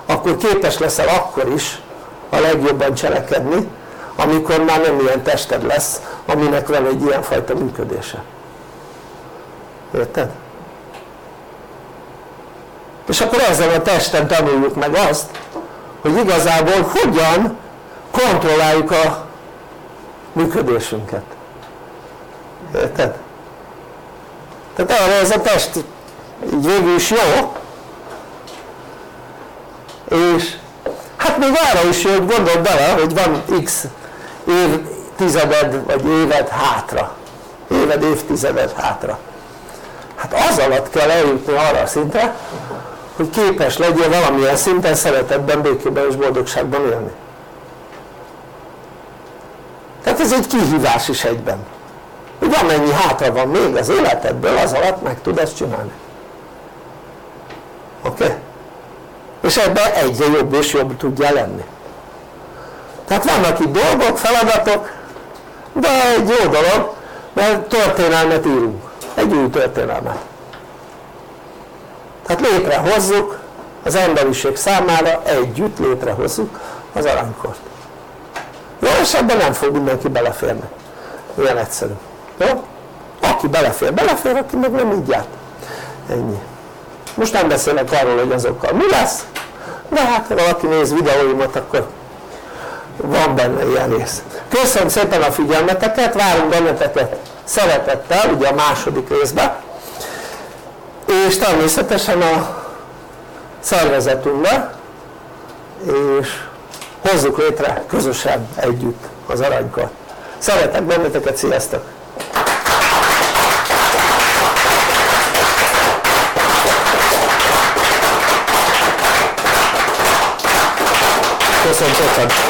akkor képes leszel akkor is a legjobban cselekedni amikor már nem ilyen tested lesz aminek van egy ilyen fajta működése érted? és akkor ezzel a testen tanuljuk meg azt hogy igazából hogyan kontrolláljuk a működésünket. Érted? tehát arra ez a test így végül is jó. És hát még arra is jó gondold bele hogy van x évtizeded vagy éved hátra. Éved évtizeded hátra. Hát az alatt kell eljutni arra a szintre hogy képes legyél valamilyen szinten szeretetben, békében és boldogságban élni. Tehát ez egy kihívás is egyben. Hogy amennyi hátra van még az életedből az alatt meg tud ezt csinálni. Oké? Okay? és ebben egyre jobb és jobb tudja lenni. Tehát vannak itt dolgok, feladatok de egy jó dolog mert történelmet írunk. Egy új történelmet tehát létrehozzuk az emberiség számára együtt létrehozzuk az aranykort. Jó és ebben nem fog mindenki beleférni. Ilyen egyszerű. Jó? aki belefér, belefér, aki meg nem így járt ennyi. Most nem beszélek arról hogy azokkal mi lesz de hát ha valaki néz videóimat akkor van benne ilyen rész köszönöm szépen a figyelmeteket, várunk benneteket szeretettel ugye a második részben és természetesen a szervezetünkbe és hozzuk létre közösen együtt az aranykot szeretek benneteket, sziasztok! Köszönöm szépen!